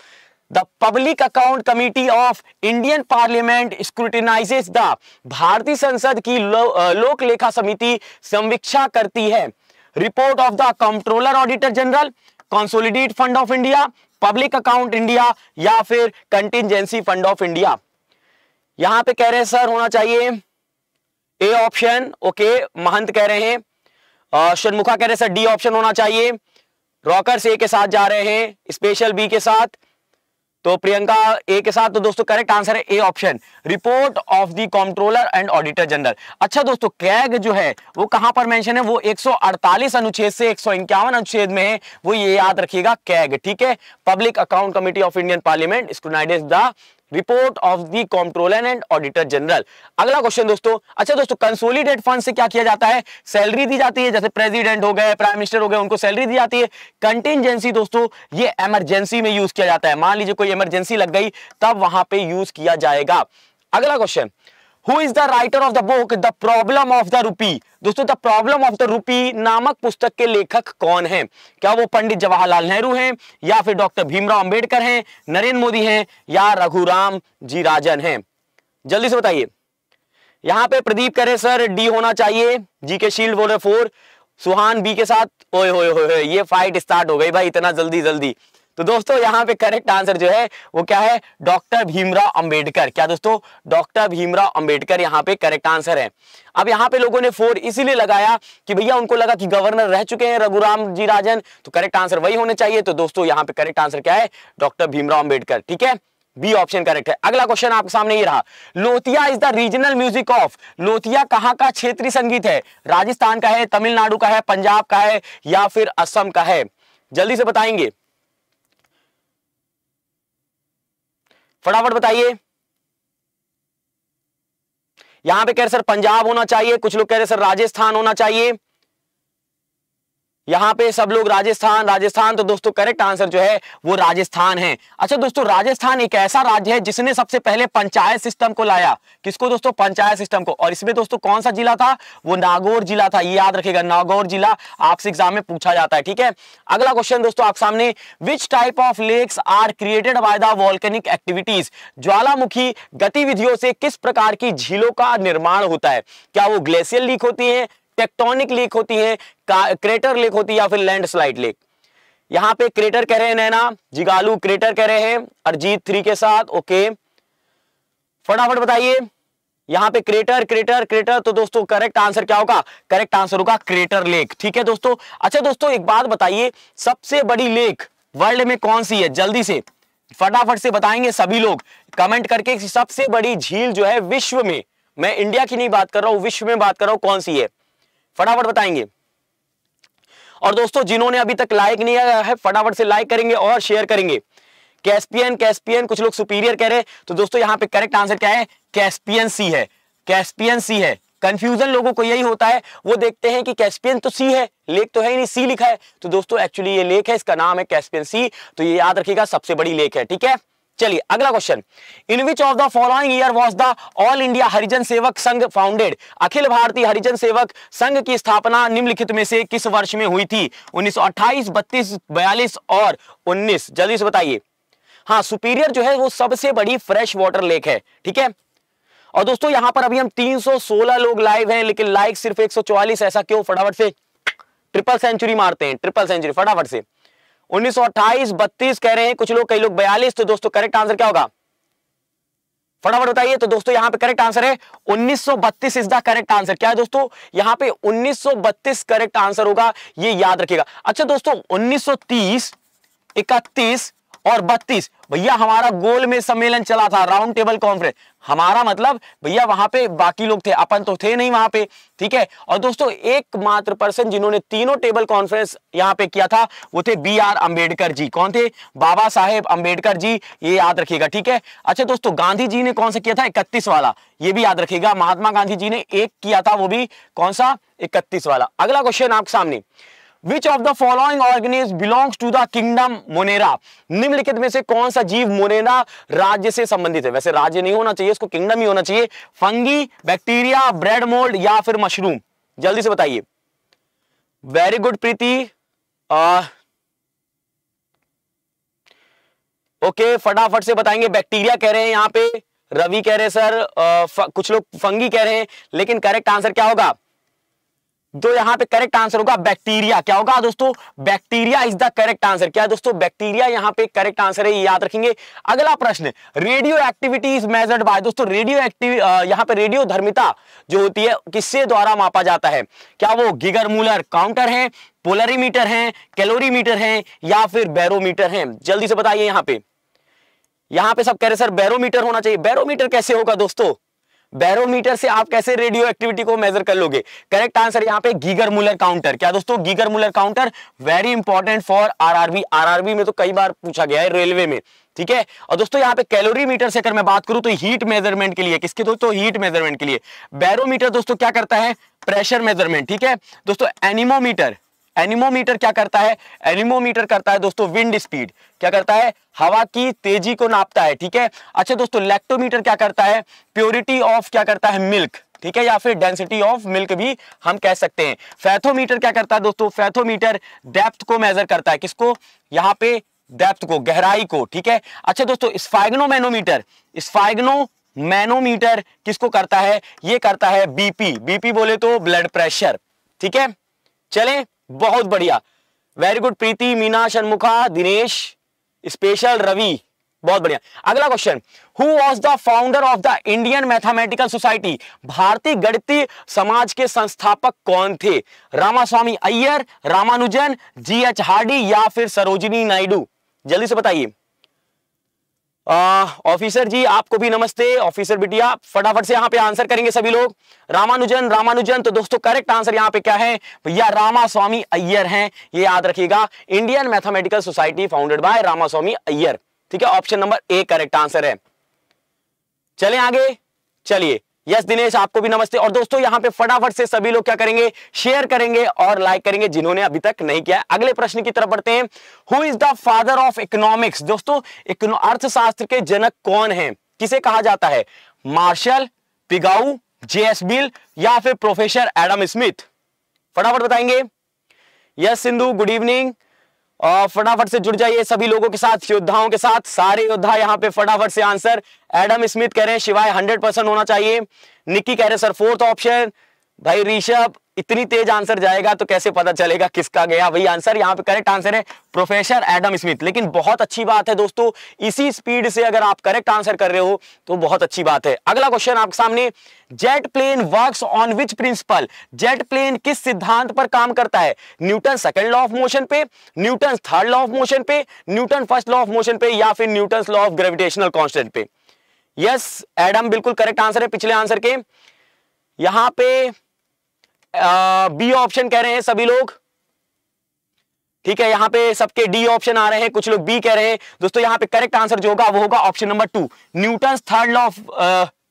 the public account committee of Indian parliament scrutinises the भारतीय संसद की लो, लोक लेखा समिति समीक्षा करती है report of the controller auditor general consolidate fund of India public account India या फिर कंटिजेंसी फंड ऑफ़ इंडिया यहाँ पे कह रहे हैं सर होना चाहिए ए ऑप्शन ओके महंत कह रहे हैं। शनमुखा कह रहे हैं सर डी ऑप्शन होना चाहिए। रॉकर्स ए के साथ जा रहे हैं स्पेशल बी के साथ। तो प्रियंका ए के साथ तो दोस्तों करेक्ट आंसर है A option report of the controller and auditor general अच्छा दोस्तों कैग जो है, वो कहाँ पर मेंशन है? वो 148 अनुच्छेद से एक सौ इक्यावन अनुच्छेद में है। वो ये याद रखिएगा कैग ठीक है? Public account committee of Indian parliament scrutinises the report of the controller and auditor general अगला क्वेश्चन दोस्तों अच्छा दोस्तों कंसोलिडेट फंड से क्या किया जाता है? सैलरी दी जाती है, जैसे प्रेसिडेंट हो गए प्राइम मिनिस्टर हो गए, उनको सैलरी दी जाती है। कंटिजेंसी दोस्तों, ये इमरजेंसी में यूज़ किया जाता है। मान लीजिए कोई इमरजेंसी लग गई, तब वहाँ पे यूज़ किया जाएगा। अगला question who is the writer of the book the problem of the rupee दोस्तों the problem of the rupee नामक पुस्तक के लेखक कौन है? क्या वो पंडित जवाहरलाल नेहरू हैं, या फिर डॉक्टर भीमराव अंबेडकर हैं, नरेंद्र मोदी हैं, या रघुराम जी राजन हैं? जल्दी से बताइए। यहाँ पे प्रदीप करे सर डी होना चाहिए। जी के शील्ड बोल रहे फोर सुहान बी के साथ, ओए, होए होए ये फाइट स्टार्ट हो गई भाई, इतना जल्दी जल्दी। तो दोस्तों, यहाँ पे करेक्ट आंसर जो है, वो क्या है? डॉक्टर भीमराव अंबेडकर। क्या दोस्तों? डॉक्टर भीमराव अंबेडकर यहाँ पे करेक्ट आंसर है। अब यहाँ पे लोगों ने फोर इसीलिए लगाया कि भैया, उनको लगा कि गवर्नर रह चुके हैं रघुराम जी राजन तो करेक्ट आंसर वही होने चाहिए। तो दोस्तों, यहाँ पे करेक्ट आंसर क्या है? डॉक्टर भीमराव अंबेडकर। ठीक है? बी ऑप्शन करेक्ट है। अगला क्वेश्चन आपके सामने ये रहा। Lotiya is the regional music of Lotiya कहाँ का क्षेत्रीय संगीत है? राजस्थान का है, तमिलनाडु का है, पंजाब का है, या फिर असम का है? जल्दी से बताएँगे। फटाफट बताइए। यहाँ पे कह रहे सर, पंजाब होना चाहिए। कुछ लोग कह रहे सर, राजस्थान होना चाहिए। यहाँ पे सब लोग राजस्थान राजस्थान तो दोस्तों करेक्ट आंसर जो है, वो राजस्थान है। अच्छा दोस्तों, राजस्थान एक ऐसा राज्य है जिसने सबसे पहले पंचायत सिस्टम को लाया। किसको दोस्तों? पंचायत सिस्टम को। और इसमें दोस्तों कौन सा जिला था? वो नागौर जिला था। ये याद रखेगा नागौर जिला आपसे एग्ज़ाम में पूछा जाता है, ठीक है? अगला क्वेश्चन दोस्तों आप सामने which type of lakes are created by the volcanic activities ज्वालामुखी गतिविधियों से किस प्रकार की झीलों का निर्माण होता है? क्या वो ग्लेशियर लीक होती है? टेक्टोनिक लीक होती है क्रेटर लेक होती है या फिर लैंडस्लाइड लेक यहाँ पे क्रेटर कह रहे हैं नैना, जिगालू क्रेटर कह रहे हैं, अरजीत थ्री के साथ, ओके। फटाफट बताइए, यहाँ पे क्रेटर क्रेटर क्रेटर तो दोस्तों करेक्ट आंसर क्या होगा? करेक्ट आंसर होगा क्रेटर लेक ठीक है दोस्तों? अच्छा दोस्तों, एक बात बताइए, सबसे बड़ी लेक वर्ल्ड में कौन सी है? जल्दी से, फटाफट से बताएँगे सभी लोग। कमेंट करके सबसे बड़ी झील जो है विश्व में, मैं इंडिया की नहीं बात कर रहा हूँ, विश्व में बात कर रहा हूँ, कौन सी है? फटाफट बताएँगे। और दोस्तों, जिन्होंने अभी तक लाइक नहीं आया है, फटाफट से लाइक करेंगे और शेयर करेंगे। कैस्पियन कैस्पियन कुछ लोग सुपीरियर कह रहे तो दोस्तों, यहाँ पे करेक्ट आंसर क्या है? कैस्पियन सी है। कैस्पियन सी है। कंफ्यूजन लोगों को यही होता है। वो देखते हैं कि कैस्पियन तो सी है। लेक तो है ही नहीं सी लिखा है। तो दोस्तों एक्चुअली ये लेक है, इसका नाम है कैस्पियन सी तो ये याद रखिएगा, सबसे बड़ी लेक है, ठीक है? चलिए अगला question in which of the following year was the all India Harijan Sevak Sangh founded Akhil Bharatiya हरिजन सेवक संघ की स्थापना निम्नलिखित में से किस वर्ष में हुई थी? 1928, 32, 42 और 19 जल्दी से बताइए। हाँ सुपीरियर जो है वो सबसे बड़ी फ्रेश वाटर लेक है ठीक है? और दोस्तों यहाँ पर अभी हम 316 लोग लाइव हैं लेकिन लाइक सिर्फ़ 144 ऐसा क्यों? फटाफट से। ट्रिपल सेंचुरी मारते हैं ट्रिपल सेंचुरी फटाफट से। 1928 32 कह रहे हैं, कुछ लोग, कई लोग 42 तो दोस्तों करेक्ट आंसर क्या होगा? फटाफट बताइए तो दोस्तों, यहाँ पे करेक्ट आंसर है 1932 इज़ द करेक्ट आंसर क्या है दोस्तों? यहाँ पे 1932 करेक्ट आंसर होगा, ये याद रखिएगा। अच्छा दोस्तों 1930 31 और बत्तीस। भैया, हमारा गोल में सम्मेलन चला था राउंड टेबल कॉन्फ्रेंस हमारा मतलब भैया, वहाँ पे बाकी लोग थे, अपन तो थे नहीं वहाँ पे, ठीक है? और दोस्तों, एकमात्र पर्सन जिन्होंने तीनों टेबल कॉन्फ्रेंस यहाँ पे किया था, वो थे बी आर अंबेडकर जी। कौन थे? बाबा साहेब अंबेडकर जी, ये याद रखिएगा, ठीक है? अच्छा दोस्तों, गांधी जी ने कौन सा किया था? इकतीस वाला। ये भी याद रखिएगा, महात्मा गांधी जी ने एक किया था, वो भी कौन सा? इकतीस वाला। अगला क्वेश्चन आपके सामने। Which of the following organism belongs to the kingdom Monera निम्नलिखित में से कौन सा जीव मोनेरा राज्य से संबंधित है? वैसे राज्य नहीं होना चाहिए इसको किंगडम ही होना चाहिए। फंगी बैक्टीरिया ब्रेड मोल्ड या फिर मशरूम जल्दी से बताइए। Very good Preeti. ओके फटाफट से बताएँगे। बैक्टीरिया कह रहे हैं यहाँ पे रवि कह रहे हैं सर आ, कुछ लोग फंगी कह रहे हैं लेकिन करेक्ट आंसर क्या होगा? तो यहाँ पे करेक्ट आंसर होगा बैक्टीरिया क्या होगा दोस्तों? Bacteria is the correct answer क्या दोस्तों बैक्टीरिया यहाँ पे करेक्ट आंसर है याद रखेंगे। अगला प्रश्न radioactivity is measured by दोस्तों रेडियो एक्टिव यहाँ पे रेडियो धर्मिता जो होती है, किससे द्वारा मापा जाता है? क्या वो गिगर मूलर काउंटर है, पोलरीमीटर है, कैलोरीमीटर है, या फिर बैरोमीटर है? जल्दी से बताइए यहाँ पे। यहाँ पे सब कह रहे सर, बैरोमीटर होना चाहिए। बैरोमीटर कैसे होगा दोस्तों? बैरोमीटर से आप कैसे रेडियो एक्टिविटी को मेजर कर लोगे? करेक्ट आंसर यहाँ पे गीगर मुलर काउंटर क्या दोस्तों Geiger Muller counter very important for RRB RRB में तो कई बार पूछा गया है रेलवे में, ठीक है? और दोस्तों, यहाँ पे कैलोरी मीटर से अगर मैं बात करूँ तो हीट मेज़रमेंट के लिए, किसके दोस्तों हीट मेज़रमेंट के लिए? बैरोमीटर दोस्तों क्या करता है? प्रेशर मेज़रमेंट ठीक है? दोस्तों एनिमोमीटर एनिमोमीटर क्या करता है? एनिमोमीटर करता है दोस्तों विंड स्पीड क्या करता है? हवा की तेज़ी को नापता है, ठीक है? अच्छा दोस्तों लैक्टोमीटर क्या करता है? प्योरिटी ऑफ़ क्या करता है? मिल्क ठीक है? या फिर डेंसिटी ऑफ़ मिल्क भी हम कह सकते हैं। फैथोमीटर क्या करता है दोस्तों? फैथोमीटर डेप्थ को मेजर करता है। किसको? यहाँ पे डेप्थ को, गहराई को, ठीक है? अच्छा दोस्तों स्फाइगनो मैनोमीटर स्फाइगनो मैनोमीटर किसको करता है? ये करता है बीपी बीपी बोले तो ब्लड प्रेशर ठीक है? चलें बहुत बढ़िया। Very good Preeti, Meena Shanmukha Dinesh special Ravi, बहुत बढ़िया। अगला question who was the founder of the Indian mathematical society भारतीय गणितीय समाज के संस्थापक कौन थे? Ramaswamy Iyer, Ramanujan G H Hardy या फिर सरोजिनी नायडू? जल्दी से बताइए। ऑफिसर जी, आपको भी नमस्ते। ऑफिसर बिटिया, फटाफट से यहाँ पे आंसर करेंगे सभी लोग। रामानुजन रामानुजन तो दोस्तों करेक्ट आंसर यहाँ पे क्या है? भैया रामास्वामी अय्यर हैं, ये याद रखिएगा। Indian mathematical society founded by Ramaswamy Iyer. ठीक है option number A correct answer है। चले आगे, चलिए। यस दिनेश आपको भी नमस्ते। और दोस्तों, यहाँ पे फटाफट से सभी लोग क्या करेंगे? शेयर करेंगे और लाइक करेंगे, जिन्होंने अभी तक नहीं किया अगले प्रश्न की तरफ़ बढ़ते हैं। Who is the father of economics दोस्तों अर्थशास्त्र के जनक कौन है? किसे कहा जाता है? मार्शल पिगाऊ जेएस बिल या फिर प्रोफेसर एडम स्मिथ फटाफट बताएँगे। यस सिंधु गुड इवनिंग और फटाफट से जुड़ जाइए सभी लोगों के साथ, योद्धाओं के साथ। सारे योद्धा यहाँ पे फटाफट से आंसर एडम स्मिथ कह रहे हैं, शिवाय हंड्रेड परसेंट होना चाहिए। निक्की कह रहे हैं सर फोर्थ ऑप्शन भाई ऋषभ, इतनी तेज आंसर जाएगा तो कैसे पता चलेगा किसका गया? वही आंसर यहाँ पे करेक्ट आंसर है प्रोफेसर एडम स्मिथ लेकिन बहुत अच्छी बात है दोस्तों, इसी स्पीड से अगर आप करेक्ट आंसर कर रहे हो तो बहुत अच्छी बात है। अगला क्वेश्चन आपके सामने jet plane works on which principle jet plane किस सिद्धांत पर काम करता है? Newton second law of motion पे Newton third law of motion पे Newton first law of motion पे, या फिर Newton law of gravitational constant पे। यस एडम बिल्कुल करेक्ट आंसर है पिछले आंसर के। यहाँ पे बी ऑप्शन कह रहे हैं सभी लोग। ठीक है, यहाँ पे सबके डी ऑप्शन आ रहे हैं, कुछ लोग बी कह रहे हैं। दोस्तों, यहाँ पे करेक्ट आंसर जो होगा, वो होगा option number two Newton third law of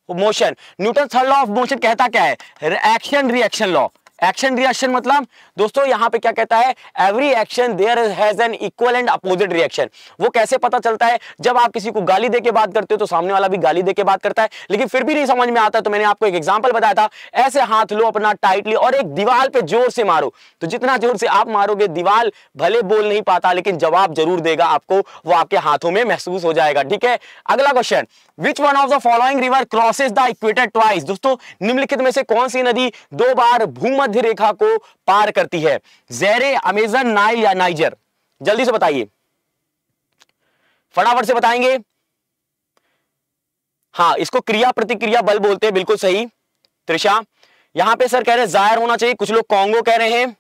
motion Newton third law of motion कहता क्या है? Action reaction law action reaction मतलब दोस्तों, यहाँ पे क्या कहता है every action there has an equal and opposite reaction वो कैसे पता चलता है? जब आप किसी को गाली देके बात करते हो तो सामने वाला भी गाली देके बात करता है, लेकिन फिर भी नहीं समझ में आता तो मैंने आपको एक एग्जांपल बताया था, ऐसे हाथ लो अपना टाइटली और एक दीवार पे ज़ोर से मारो। तो जितना ज़ोर से आप मारोगे, दीवार भले बोल नहीं पाता, लेकिन जवाब ज़रूर देगा आपको, वो आपके हाथों में महसूस हो जाएगा, ठीक है? अगला question which one of the following river crosses the equator twice दोस्तों, निम्नलिखित में से कौन सी नदी दो बार भूमध्य रेखा को पार करती है। जेरे अमेजन, नाइल या नाइजर? जल्दी से बताइए। फटाफट से बताएँगे। हाँ इसको क्रिया प्रतिक्रिया बल बोलते हैं, बिल्कुल सही। त्रिषा यहाँ पे सर कह रहे हैं जायर होना चाहिए, कुछ लोग कॉन्गो कह रहे हैं।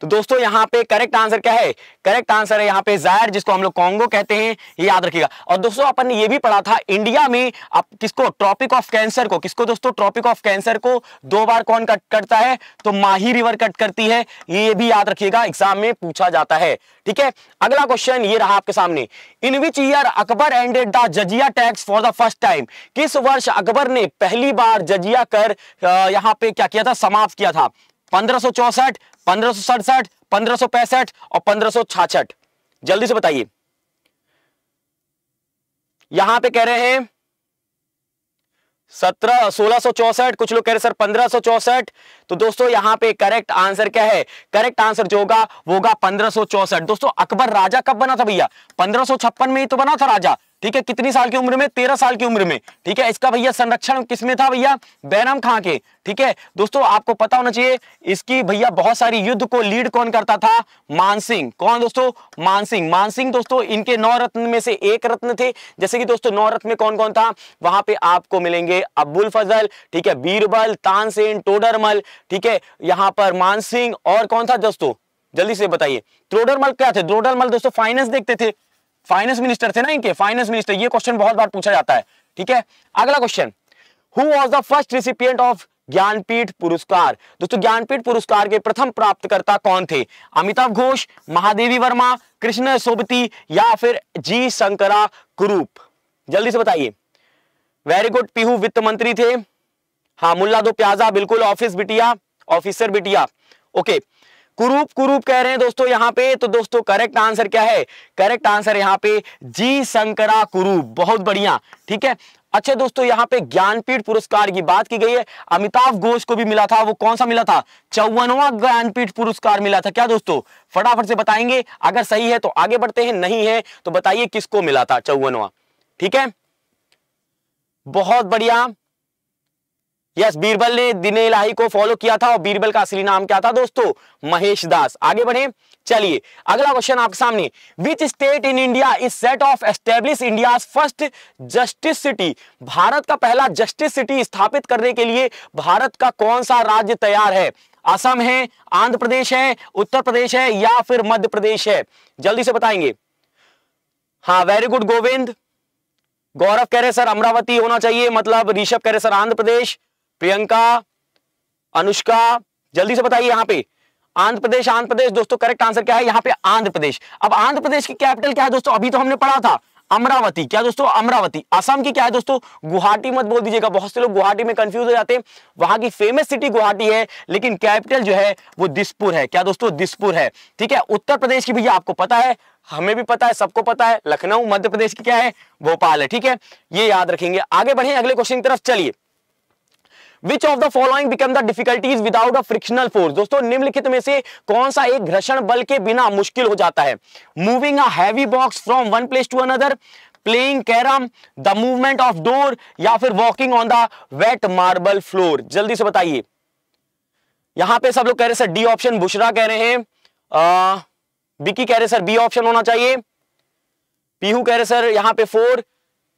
तो दोस्तों, यहाँ पे करेक्ट आंसर क्या है? करेक्ट आंसर है यहाँ पे जायर जिसको हम लोग कॉन्गो कहते हैं, ये याद रखिएगा। और दोस्तों, अपन ने ये भी पढ़ा था इंडिया में अब किसको ट्रॉपिक ऑफ़ कैंसर को, किसको दोस्तों ट्रॉपिक ऑफ़ कैंसर को दो बार कौन कट करता है? तो माही रिवर कट करती है। ये भी याद रखिएगा एग्ज़ाम में पूछा जाता है। ठीक है? अगला क्वेश्चन ये रहा आपके सामने। In which year Akbar ended the jizya tax for the first time किस वर्ष अकबर ने पहली बार जजिया कर यहाँ पे क्या किया था? समाप्त किया था? पंद्रह सौ चौसठ, पंद्रह सौ सड़सठ, पंद्रह सौ पैंसठ और पंद्रह सौ छाछठ। जल्दी से बताइए। यहाँ पे कह रहे हैं सत्रह, सोलह सौ चौसठ, कुछ लोग कह रहे सर, पंद्रह सौ चौसठ। तो दोस्तों, यहाँ पे करेक्ट आंसर क्या है? करेक्ट आंसर जो होगा, वो होगा पंद्रह सौ चौसठ। दोस्तों, अकबर राजा कब बना था भैया? पंद्रह सौ छप्पन में ही तो बना था राजा। ठीक है, कितनी साल की उम्र में? तेरह साल की उम्र में। ठीक है, इसका भैया संरक्षण किसमें था भैया? बैरम खां के। ठीक है, दोस्तों, आपको पता होना चाहिए, इसकी भैया बहुत सारी युद्ध को लीड कौन करता था? मानसिंह कौन दोस्तों? मानसिंह मानसिंह दोस्तों, इनके नौ रत्न में से एक रत्न थे। जैसे कि, दोस्तों, नौ रत्न में कौन कौन था? वहाँ पे आपको मिलेंगे अब्बुल फजल, ठीक है, बीरबल, तानसेन, टोडरमल, ठीक है, यहाँ पर मानसिंह और कौन था, दोस्तों? जल्दी से बताइए। त्रोडरमल क्या थे? त्रोडरमल, दोस्तों फाइनेंस देखते थे। फाइनेंस मिनिस्टर थे ना इनके फाइनेंस मिनिस्टर ये क्वेश्चन बहुत बार पूछा जाता है, ठीक है? अगला question who was the first recipient of Jnanpith पुरस्कार दोस्तों ज्ञानपीठ पुरस्कार के प्रथम प्राप्तकर्ता कौन थे? अमिताभ घोष, महादेवी वर्मा, कृष्ण सोबती या फिर जी शंकरा कुरूप? जल्दी से बताइए। वेरी गुड पीहू वित्त मंत्री थे। हाँ मुल्ला दो प्याजा, बिल्कुल ऑफ़िस बिटिया ऑफिसर बिटिया। ओके कुरूप कुरूप कह रहे हैं दोस्तों यहाँ पे तो दोस्तों करेक्ट आंसर क्या है? करेक्ट आंसर यहाँ पे जी शंकरा कुरूप, बहुत बढ़िया, ठीक है? अच्छा दोस्तों यहाँ पे ज्ञानपीठ पुरस्कार की बात की गई है। अमिताभ घोष को भी मिला था, वो कौन सा मिला था? चौवनवा ज्ञानपीठ पुरस्कार मिला था। क्या दोस्तों? फटाफट से बताएँगे, अगर सही है तो आगे बढ़ते हैं, नहीं है तो बताइए किसको मिला था चौवनवा, ठीक है? बहुत बढ़िया। यस बीरबल ने दिन इलाही को फॉलो किया था और बीरबल का असली नाम क्या था दोस्तों? महेश दास। आगे बढ़े, चलिए। अगला क्वेश्चन आपके सामने। Which state in India is set of establish India first justice city Bharat का पहला जस्टिस सिटी स्थापित करने के लिए भारत का कौन सा राज्य तैयार है? असम है, आंध्र प्रदेश है, उत्तर प्रदेश है या फिर मध्य प्रदेश है? जल्दी से बताएँगे। हाँ वेरी गुड गोविंद। गौरव कह रहे सर, अमरावती होना चाहिए। मतलब ऋषभ कह रहे सर, आंध्र प्रदेश। प्रियंका, अनुष्का, जल्दी से बताइए यहाँ पे। आंध्र प्रदेश आंध्र प्रदेश, दोस्तों करेक्ट आंसर क्या है? यहाँ पे आंध्र प्रदेश। अब आंध्र प्रदेश की कैपिटल क्या है दोस्तों? अभी तो हमने पढ़ा था, अमरावती। क्या दोस्तों? अमरावती। असम की क्या है दोस्तों? गुवाहाटी मत बोल दीजिएगा। बहुत से लोग गुवाहाटी में कंफ्यूज हो जाते हैं। वहाँ की फ़ेमस सिटी गुवाहाटी है, लेकिन कैपिटल जो है, वो दिसपुर है। क्या दोस्तों? दिसपुर है। ठीक है? उत्तर प्रदेश की भैया आपको पता है, हमें भी पता है, सबको पता है, लखनऊ, मध्य प्रदेश की क्या है? भोपाल है। ठीक है? ये याद रखेंगे। आगे बढ़े, अगले क्वेश्चन की तरफ़ चलिए। Which of the following become the difficulties without a frictional force दोस्तों, निम्नलिखित में से कौन सा एक घर्षण बल के बिना मुश्किल हो जाता है? Moving a heavy box from one place to another playing carrom the movement of door या फिर walking on the wet marble floor जल्दी से बताइए। यहाँ पे सब लोग कह रहे सर डी ऑप्शन बुशरा कह रहे हैं। बिकी कह रहे सर बी ऑप्शन होना चाहिए। पीहू कह रहे सर, यहाँ पे फोर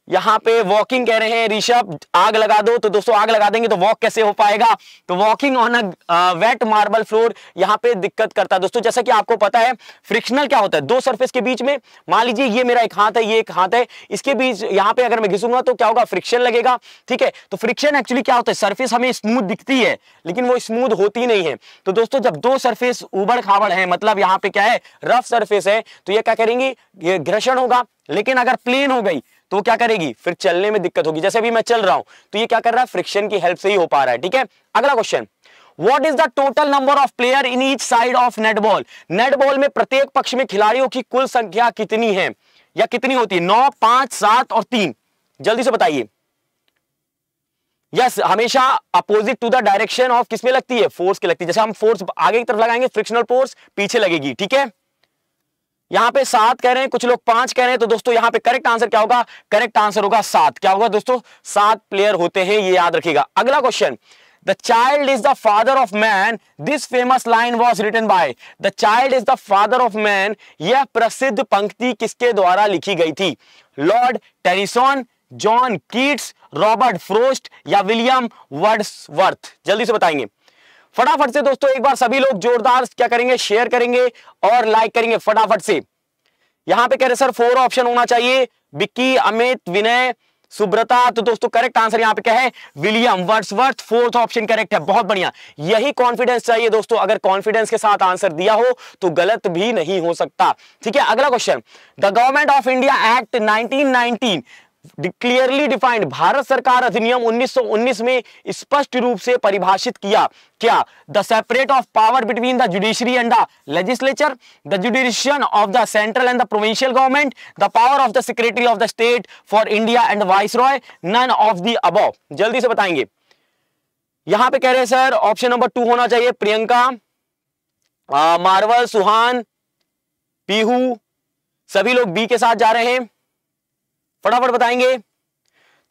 यहाँ पे वॉकिंग कह रहे हैं, ऋषभ, आग लगा दो तो दोस्तों आग लगा देंगे तो वॉक कैसे हो पाएगा? तो walking on a wet marble floor यहाँ पे दिक्कत करता है। दोस्तों, जैसा कि आपको पता है फ्रिक्शनल क्या होता है? दो सरफेस के बीच में, मान लीजिए ये मेरा एक हाथ है, ये एक हाथ है, इसके बीच यहाँ पे अगर मैं घिसूँगा तो क्या होगा? फ्रिक्शन लगेगा, ठीक है? तो फ्रिक्शन एक्चुअली क्या होता है? सर्फेस हमें स्मूथ दिखती है, लेकिन वो स्मूथ होती नहीं है। तो दोस्तों, जब दो सर्फेस उबड़ खाबड़ है मतलब यहाँ पे क्या है? रफ सर्फेस है तो ये क्या करेंगे? ये घर्षण होगा, लेकिन अगर प्लेन हो गई तो क्या करेगी? फिर चलने में दिक्कत होगी। जैसे अभी मैं चल रहा हूँ तो ये क्या कर रहा है? फ्रिक्शन की हेल्प से ही हो पा रहा है ठीक है? अगला question what is the total number of player in each side of netball netball में प्रत्येक पक्ष में खिलाड़ियों की कुल संख्या कितनी है? या कितनी होती है? नौ पाँच सात और तीन। जल्दी से बताइए। यस yes, हमेशा opposite to the direction of किसमें लगती है? फोर्स की लगती है। जैसे हम फोर्स आगे की तरफ़ लगाएँगे फ्रिक्शनल फोर्स पीछे लगेगी ठीक है? यहाँ पे सात कह रहे हैं, कुछ लोग पाँच कह रहे हैं तो दोस्तों यहाँ पे करेक्ट आंसर क्या होगा? करेक्ट आंसर होगा सात। क्या होगा दोस्तों? सात प्लेयर होते हैं, ये याद रखिएगा। अगला question the child is the father of man this famous line was written by the child is the father of man यह प्रसिद्ध पंक्ति किसके द्वारा लिखी गई थी? Lord Tennyson John Keats Robert Frost या विलियम वर्ड्सवर्थ जल्दी से बताएँगे। फटाफट से दोस्तों, एक बार सभी लोग जोरदार क्या करेंगे शेयर करेंगे और लाइक करेंगे फटाफट से। यहाँ पे कह रहे सर फोर ऑप्शन होना चाहिए। बिक्की अमित, विनय, सुब्रता। तो दोस्तों करेक्ट आंसर यहाँ पे क्या है? William Wordsworth fourth option correct है। बहुत बढ़िया। यही कॉन्फिडेंस चाहिए दोस्तों। अगर कॉन्फिडेंस के साथ आंसर दिया हो तो गलत भी नहीं हो सकता। ठीक है, अगला question the government of India act 1919 clearly defined Bharat सरकार अधिनियम 1919 में स्पष्ट रूप से परिभाषित किया। क्या the separate of power between the judiciary and the legislature, the jurisdiction of the central and the provincial government, the power of the secretary of the state for India and viceroy none of the above. जल्दी से बताएँगे। यहाँ पे कह रहे हैं, sir, option number two होना चाहिए, प्रियंका मार्वल, सुहान, पीहू, सभी लोग बी के साथ जा रहे हैं। फटाफट बताएँगे।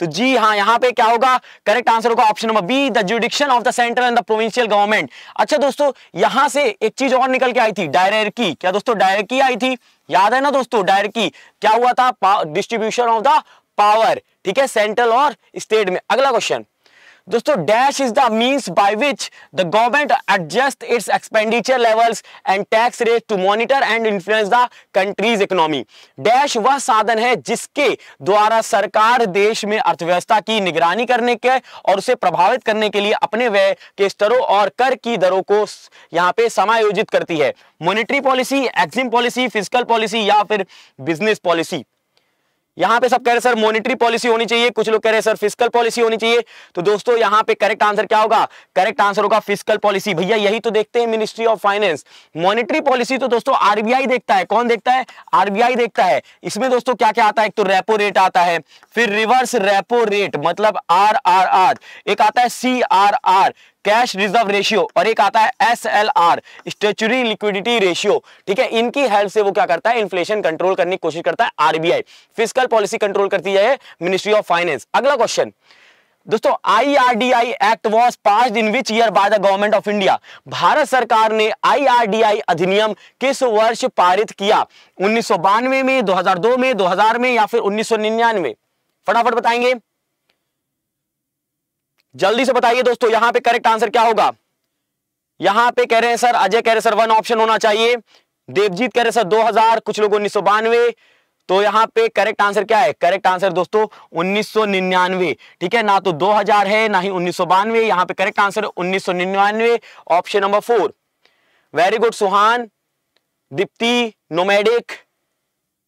तो जी हाँ यहाँ पे क्या होगा? करेक्ट आंसर होगा option number B the jurisdiction of the central and the provincial government अच्छा दोस्तों, यहाँ से एक चीज़ और निकल के आई थी डायरेक्की क्या दोस्तों डायरेक्की आई थी? याद है ना दोस्तों डायरेक्की क्या हुआ था? डिस्ट्रीब्यूशन ऑफ़ द पावर ठीक है सेंट्रल और स्टेट में। अगला क्वेश्चन दोस्तों dash is the means by which the government adjust its expenditure levels and tax rate to monitor and influence the country's economy dash वह साधन है जिसके द्वारा सरकार देश में अर्थव्यवस्था की निगरानी करने के और उसे प्रभावित करने के लिए अपने व्यय के स्तरों और कर की दरों को यहाँ पे समायोजित करती है। Monetary policy EXIM policy fiscal policy या फिर बिज़नेस पॉलिसी यहाँ पे सब कह रहे सर मॉनिटरी पॉलिसी होनी चाहिए। कुछ लोग कह रहे सर फ़िज़िकल पॉलिसी होनी चाहिए। तो दोस्तों, यहाँ पे करेक्ट आंसर क्या होगा? करेक्ट आंसर होगा फ़िज़िकल पॉलिसी भैया, यही तो देखते हैं ministry of finance monetary policy तो दोस्तों आरबीआई देखता है। कौन देखता है? आरबीआई देखता है। इसमें दोस्तों क्या क्या आता है? एक तो रेपो रेट आता है, फिर रिवर्स रेपो रेट मतलब आर आर आर एक आता है C R R cash reserve ratio और एक आता है S L R statutory liquidity ratio ठीक है, इनकी हेल्प से वो क्या करता है? इन्फ्लेशन कंट्रोल करने की कोशिश करता है आरबीआई फ़िज़िकल पॉलिसी कंट्रोल करती है मिनिस्ट्री ऑफ़ फाइनेंस अगला क्वेश्चन दोस्तों IRDI act was pass in which year by the government of India Bharat सरकार ने आईआरडीआई अधिनियम किस वर्ष पारित किया? उन्नीस सौ बानवे में 2002 में 2000 में या फिर 1999 फटाफट बताएँगे। जल्दी से बताइए दोस्तों, यहाँ पे करेक्ट आंसर क्या होगा? यहाँ पे कह रहे हैं, सर, अजय कह रहे सर वन ऑप्शन होना चाहिए। देवजीत कह रहे सर 2000 कुछ लोग उन्नीस सौ बानवे। तो यहाँ पे करेक्ट आंसर क्या है? करेक्ट आंसर दोस्तों 1999 ठीक है, ना तो 2000 है, ना ही उन्नीस सौ यहाँ पे करेक्ट आंसर उन्नीस सौ निन्यानवे option number four very good Suhan Deepti nomadic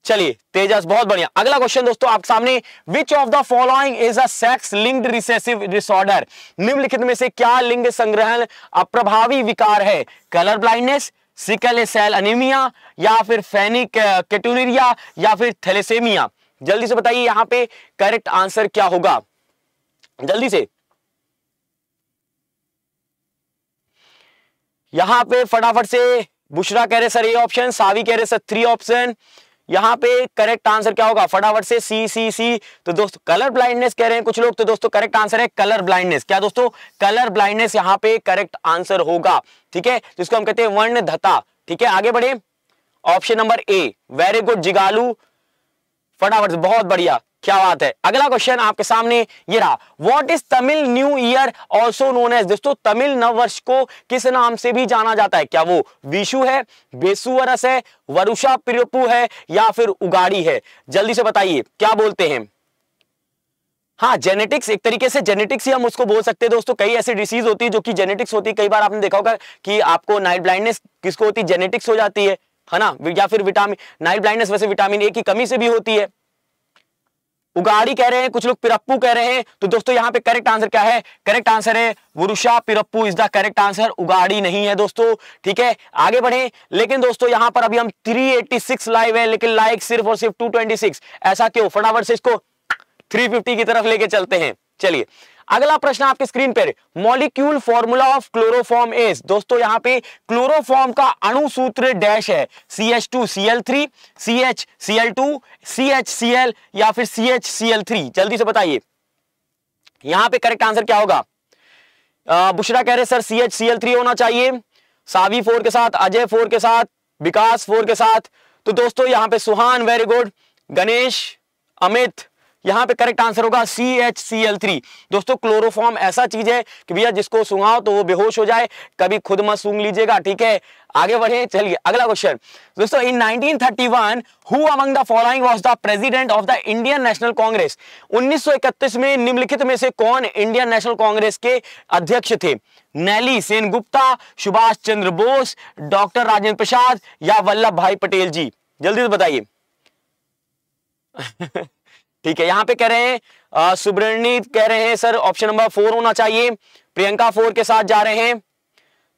चलिए, तेजस, बहुत बढ़िया। अगला क्वेश्चन दोस्तों, आपके सामने which of the following is a sex linked recessive disorder निम्नलिखित में से क्या लिंग संग्रहण अप्रभावी विकार है? Colour blindness sickle cell anaemia या फिर फैनिक केटूरिया या फिर थैलेसेमिया जल्दी से बताइए, यहाँ पे करेक्ट आंसर क्या होगा? जल्दी से। यहाँ पे फटाफट से, बुशरा कह रहे सर ये ऑप्शन सावी कह रहे सर थ्री ऑप्शन यहाँ पे करेक्ट आंसर क्या होगा? फटाफट से सी सी सी तो दोस्तों कलर ब्लाइंडनेस कह रहे हैं कुछ लोग तो दोस्तों करेक्ट आंसर है कलर ब्लाइंडनेस क्या दोस्तों? कलर ब्लाइंडनेस यहाँ पे करेक्ट आंसर होगा। ठीक है? जिसको हम कहते हैं वर्ण धता ठीक है? आगे बढ़े। Option number A very good जिगालू। फटाफट बहुत बढ़िया। क्या बात है? अगला क्वेश्चन आपके सामने ये रहा। What is Tamil new year also known as दोस्तों तमिल नव वर्ष को किस नाम से भी जाना जाता है? क्या वो विशु है बेसुवरस है वरुषा प्रियपु है, या फिर उगाड़ी है? जल्दी से बताइए, क्या बोलते हैं? हाँ जेनेटिक्स एक तरीके से जेनेटिक्स ही हम उसको बोल सकते हैं, दोस्तों। कई ऐसी डिसीज होती है जो कि जेनेटिक्स होती है। कई बार आपने देखा होगा कि आपको नाइट ब्लाइंडनेस किसको होती है? जेनेटिक्स हो जाती है है ना? या फिर विटामिन नाइट ब्लाइंडनेस वैसे विटामिन ए की कमी से भी होती है। उगाड़ी कह रहे हैं, कुछ लोग पिरप्पू कह रहे हैं। तो दोस्तों, यहाँ पे करेक्ट आंसर क्या है? करेक्ट आंसर है Varusha Pirappu is the correct answer Ugadi नहीं है दोस्तों, ठीक है? आगे बढ़े, लेकिन दोस्तों, यहाँ पर अभी हम 386 लाइव है, लेकिन लाइक सिर्फ़ और सिर्फ़ 226 ऐसा क्यों? फटाफट से इसको 350 की तरफ़ लेके चलते हैं। चलिए अगला प्रश्न आपके स्क्रीन पर। Molecule formula of chloroform is दोस्तों, यहाँ पे क्लोरोफॉर्म का अणु सूत्र डैश है। C H two C L three C H C L two C H C L या फिर C H C L three जल्दी से बताइए। यहाँ पे करेक्ट आंसर क्या होगा? बुशरा कह रहे, sir C H C L three होना चाहिए। सावी फोर के साथ, अजय फोर के साथ, विकास फोर के साथ। तो दोस्तों, यहाँ पे सुहान वेरी गुड गणेश, अमित यहाँ पे करेक्ट आंसर होगा C H C L three दोस्तों क्लोरोफॉर्म ऐसा चीज़ है कि भैया जिसको सुंगाओ तो वो बेहोश हो जाए, कभी खुद मत सूंघ लीजिएगा, ठीक है? आगे बढ़े, चलिए, अगला क्वेश्चन दोस्तों in 1931 who among the following was the president of the Indian National Congress 1931 में निम्नलिखित में से कौन इंडियन नेशनल कांग्रेस के अध्यक्ष थे? नैली, सेन गुप्ता, सुभाष चंद्र बोस, डॉक्टर राजेंद्र प्रसाद या वल्लभ भाई पटेल जी? जल्दी से बताइए। ठीक है, यहाँ पे कह रहे हैं सुब्रणीत कह रहे हैं, सर ऑप्शन नंबर फोर होना चाहिए। प्रियंका फोर के साथ जा रहे हैं।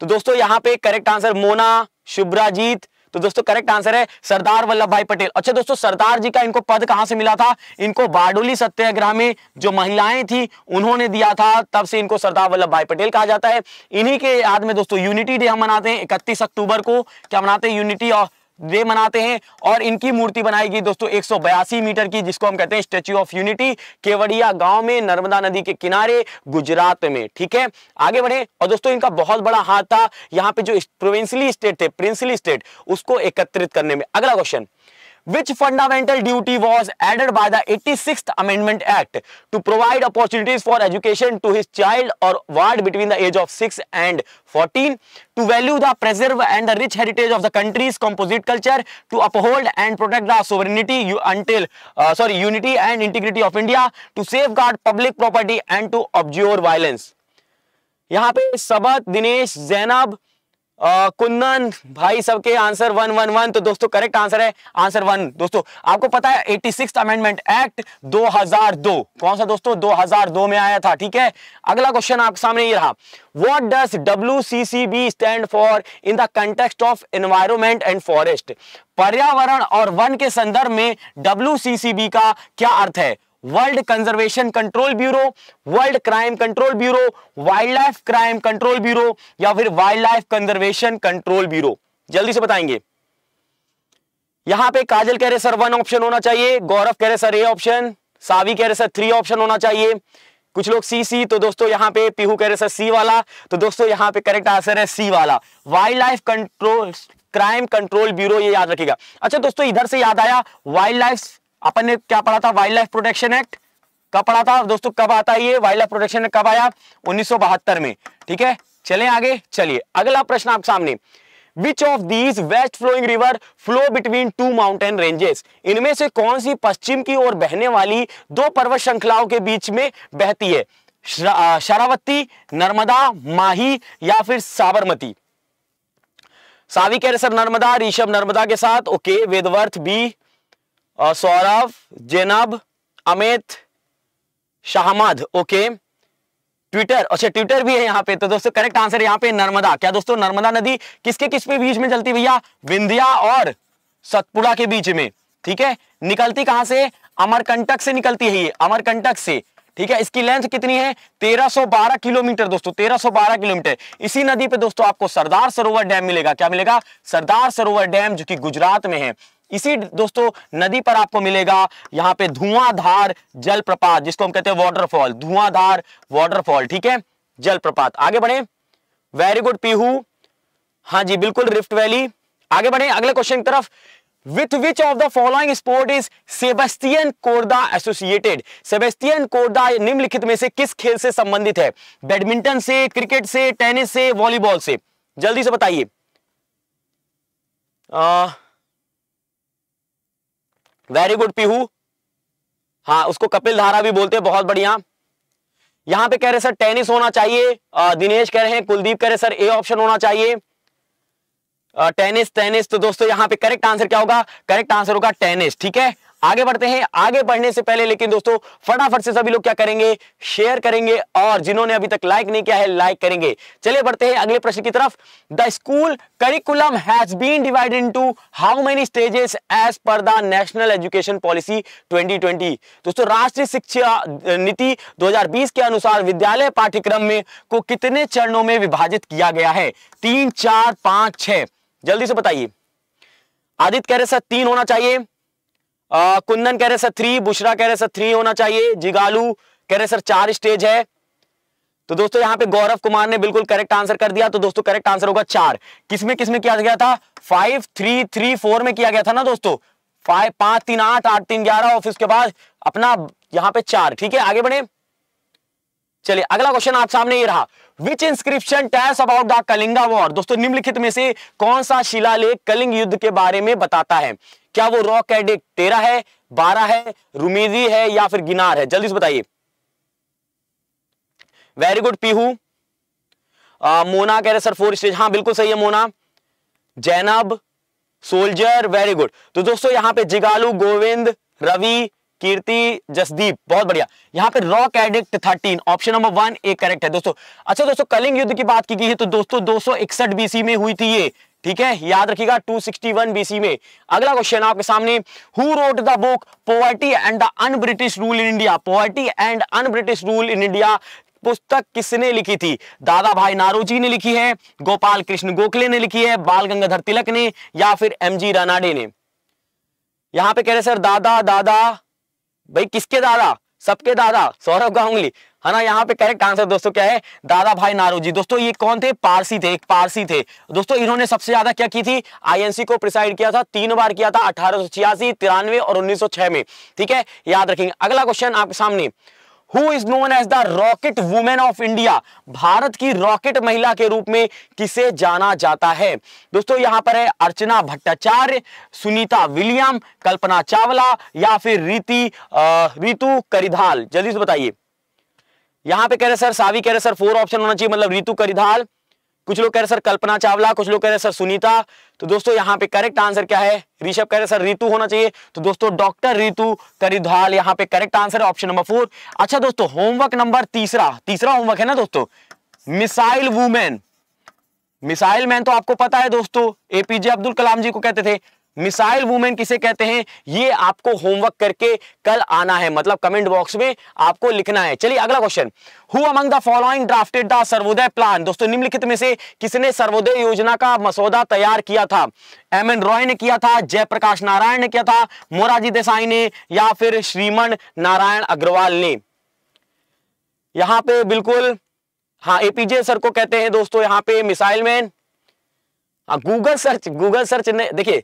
तो दोस्तों, यहाँ पे करेक्ट आंसर मोना, शुभ्राजीत। तो दोस्तों करेक्ट आंसर है सरदार वल्लभ भाई पटेल। अच्छा दोस्तों, सरदार जी का इनको पद कहाँ से मिला था? इनको बारडोली सत्याग्रह में जो महिलाएँ थी, उन्होंने दिया था। तब से इनको सरदार वल्लभ भाई पटेल कहा जाता है। इन्हीं के याद में दोस्तों यूनिटी डे हम मनाते हैं, इकतीस अक्टूबर को। क्या मनाते हैं? यूनिटी ऑफ़ डे मनाते हैं और इनकी मूर्ति बनाई गई दोस्तों एक सौ बयासी मीटर की, जिसको हम कहते हैं स्टेच्यू ऑफ़ यूनिटी केवड़िया गाँव में, नर्मदा नदी के किनारे, गुजरात में, ठीक है? आगे बढ़े, और दोस्तों इनका बहुत बड़ा हाथ था, यहाँ पे जो प्रोविंसली स्टेट थे प्रिंसली स्टेट उसको एकत्रित करने में। अगला question which fundamental duty was added by the 86th amendment act to provide opportunities for education to his child or ward between the age of 6 and 14 to value the preserve and the rich heritage of the country's composite culture to uphold and protect the sovereignty until uh, sorry unity and integrity of india to safeguard public property and to abjure violence यहाँ पे सबत दिनेश जैनब कुंदन, भाई सबके answer one one one. तो दोस्तों correct answer है। Answer one. दोस्तों, आपको पता है एटी सिक्स अमेंडमेंट एक्ट 2002 कौन सा दोस्तों? 2002 में आया था, ठीक है? अगला क्वेश्चन आपके सामने ये रहा। What does W C C B stand for in the context of environment and forest पर्यावरण और वन के संदर्भ में डब्ल्यू सी सी बी का क्या अर्थ है? World conservation control bureau, world crime control bureau wildlife crime control bureau, या फिर wild life conservation control bureau. जल्दी से बताएँगे। यहाँ पे काजल कह रहे, सर वन ऑप्शन होना चाहिए। गौरव कह रहे, सर ए ऑप्शन सावी कह रहे, सर थ्री ऑप्शन होना चाहिए। कुछ लोग सी सी तो दोस्तों यहाँ पे पीहू कह रहे, सर सी वाला। तो दोस्तों यहाँ पे करेक्ट आंसर है सी वाला। Wildlife control, crime control bureau, ये याद रखिएगा। अच्छा दोस्तों, इधर से याद आया वाइल्ड लाइफ अपन ने क्या पढ़ा था? वाइल्ड लाइफ प्रोटेक्शन एक्ट कब पढ़ा था? दोस्तों, कब आता ये? वाइल्ड लाइफ प्रोटेक्शन एक्ट कब आया? उन्नीस में, ठीक है? चलें आगे, चलिए। अगला प्रश्न आपके सामने। Which of these west flowing river flow between two mountain ranges इनमें से कौन सी पश्चिम की ओर बहने वाली दो पर्वत श्रृंखलाओं के बीच में बहती है? शरावती, नर्मदा, माही या फिर साबरमती? सावी कह रहे सर नर्मदा, ऋषभ नर्मदा के साथ। ओके, वेदवर्थ B. Saurabh Zainab Amit Shahmad okay Twitter अच्छा ट्विटर भी है यहाँ पे तो दोस्तों करेक्ट आंसर यहाँ पे नर्मदा। क्या दोस्तों, नर्मदा नदी किसके किस पे बीच में चलती भैया? विंध्या और सतपुड़ा के बीच में, ठीक है? निकलती कहाँ से? अमरकंटक से निकलती है ये, अमरकंटक से, ठीक है? इसकी लेंथ कितनी है? 1312 किलोमीटर दोस्तों 1312 किलोमीटर। इसी नदी पे दोस्तों आपको सरदार सरोवर डैम मिलेगा। क्या मिलेगा? सरदार सरोवर डैम जो कि गुजरात में है। इसी दोस्तों, नदी पर आपको मिलेगा यहाँ पे धुआंधार जलप्रपात, जिसको हम कहते हैं वाटरफॉल धुआंधार वाटरफॉल ठीक है? जलप्रपात। आगे बढ़े। Very good Pihu. हाँ जी, बिल्कुल रिफ्ट वैली आगे बढ़े। अगले क्वेश्चन की तरफ़। With which of the following sport is Sebastian Korda associated Sebastian Korda निम्नलिखित में से किस खेल से संबंधित है? बैडमिंटन से क्रिकेट से टेनिस से वॉलीबॉल से। जल्दी से बताइए। वेरी गुड पीहू हाँ उसको कपिल धारा भी बोलते हैं, बहुत बढ़िया। यहाँ पे कह रहे सर, टेनिस होना चाहिए। दिनेश कह रहे हैं, कुलदीप कह रहे सर, ए ऑप्शन होना चाहिए। टेनिस टेनिस तो दोस्तों, यहाँ पे करेक्ट आंसर क्या होगा? करेक्ट आंसर होगा टेनिस, ठीक है? आगे बढ़ते हैं, आगे बढ़ने से पहले, लेकिन दोस्तों, फटाफट से सभी लोग क्या करेंगे? शेयर करेंगे, और जिन्होंने अभी तक लाइक नहीं किया है लाइक करेंगे। चलिए बढ़ते हैं अगले प्रश्न की तरफ़। The school curriculum has been divided into how many stages as per the national education policy 2020 दोस्तों, राष्ट्रीय शिक्षा नीति 2020 के अनुसार विद्यालय पाठ्यक्रम में को कितने चरणों में विभाजित किया गया है? तीन, चार, पाँच, छह। जल्दी से बताइए। आदित्य कह रहे सर, तीन होना चाहिए। कुंदन कह रहे, सर थ्री बुशरा कह रहे, सर थ्री होना चाहिए। जिगालू कह रहे, सर, चार स्टेज है। तो दोस्तों, यहाँ पे गौरव कुमार ने बिल्कुल करेक्ट आंसर कर दिया। तो दोस्तों करेक्ट आंसर होगा चार। किसमें किसमें किया गया था? फाइव थ्री थ्री फोर में किया गया था ना, दोस्तों? फाइव पाँच, तीन, आठ आठ, तीन, ग्यारह, और फिर उसके बाद अपना यहाँ पे चार। ठीक है, आगे बढ़े। चलिए, अगला क्वेश्चन आप सामने ये रहा। Which inscription tells about the Kalinga war दोस्तों, निम्नलिखित में से कौन सा शिलालेख कलिंग युद्ध के बारे में बताता है? क्या वो रॉक एडिक तेरह है बारह है रुमीदी है या फिर गिनार है? जल्दी से बताइए। Very good Pihu. मोना कह रहे, सर फोर स्टेज हाँ बिल्कुल सही है Mona. Zainab, soldier very good तो दोस्तों, यहाँ पे जिगालू, गोविंद, रवि, कीर्ति, जसदीप, बहुत बढ़िया। यहाँ पे rock edict thirteen option number one एक करेक्ट है। दोस्तों अच्छा दोस्तों, कलिंग युद्ध की बात की गई है तो दोस्तों, दो सौ बीसी में हुई थी ये। ठीक है? याद रखिएगा 261 बीसी में। अगला क्वेश्चन आपके सामने who wrote the book poverty and the un british rule in India poverty and un british rule in India पुस्तक किसने लिखी थी? दादा भाई नारोजी ने लिखी है, गोपाल कृष्ण गोखले ने लिखी है, बाल गंगाधर तिलक ने, या फिर एमजी रानाडे ने? यहाँ पे कह रहे सर, दादा दादा, भाई किसके दादा? सबके दादा, सौरभ गांगुली। है ना, यहाँ पे करेक्ट आंसर दोस्तों, क्या है? दादा भाई नारू जी दोस्तों, ये कौन थे? पारसी थे, एक पारसी थे। दोस्तों, इन्होंने सबसे ज़्यादा क्या की थी? आईएनसी को प्रिसाइड किया था, तीन बार किया था, अठारह तिरानवे और उन्नीस सौ छह में। ठीक है? याद रखेंगे। अगला क्वेश्चन आपके सामने। Who is known as the rocket women of India Bharat की रॉकेट महिला के रूप में किसे जाना जाता है? दोस्तों, यहाँ पर है अर्चना भट्टाचार्य, सुनीता विलियम, कल्पना चावला या फिर रीति रितु करिधाल। जल्दी से बताइए। यहाँ पे कह रहे सर, सावी कह रहे सर फोर ऑप्शन होना चाहिए मतलब रितु करिधाल कुछ लोग कह रहे सर, कल्पना चावला, कुछ लोग कह रहे सर, सुनीता। तो दोस्तों, यहाँ पे करेक्ट आंसर क्या है? ऋषभ कह रहे सर रितु होना चाहिए। तो दोस्तों डॉक्टर रितु करिधाल यहाँ पे करेक्ट आंसर है ऑप्शन नंबर फोर अच्छा दोस्तों होमवर्क नंबर तीसरा। तीसरा होमवर्क है ना दोस्तों? मिसाइल वुमेन मिसाइल मैन तो आपको पता है दोस्तों एपीजे अब्दुल कलाम जी को कहते थे। मिसाइल वुमेन किसे कहते हैं, ये आपको होमवर्क करके कल आना है। मतलब कमेंट बॉक्स में आपको लिखना है। चलिए अगला question who among the following drafted the Sarvodaya plan दोस्तों, निम्नलिखित में से किसने सर्वोदय योजना का मसौदा तैयार किया था? एम एन रॉय ने किया था, जयप्रकाश नारायण ने किया था मोराजी देसाई ने, या फिर श्रीमन नारायण अग्रवाल ने? यहाँ पे बिल्कुल हाँ एपीजे सर को कहते हैं दोस्तों, यहाँ पे missile man. Google search Google search ने, देखिए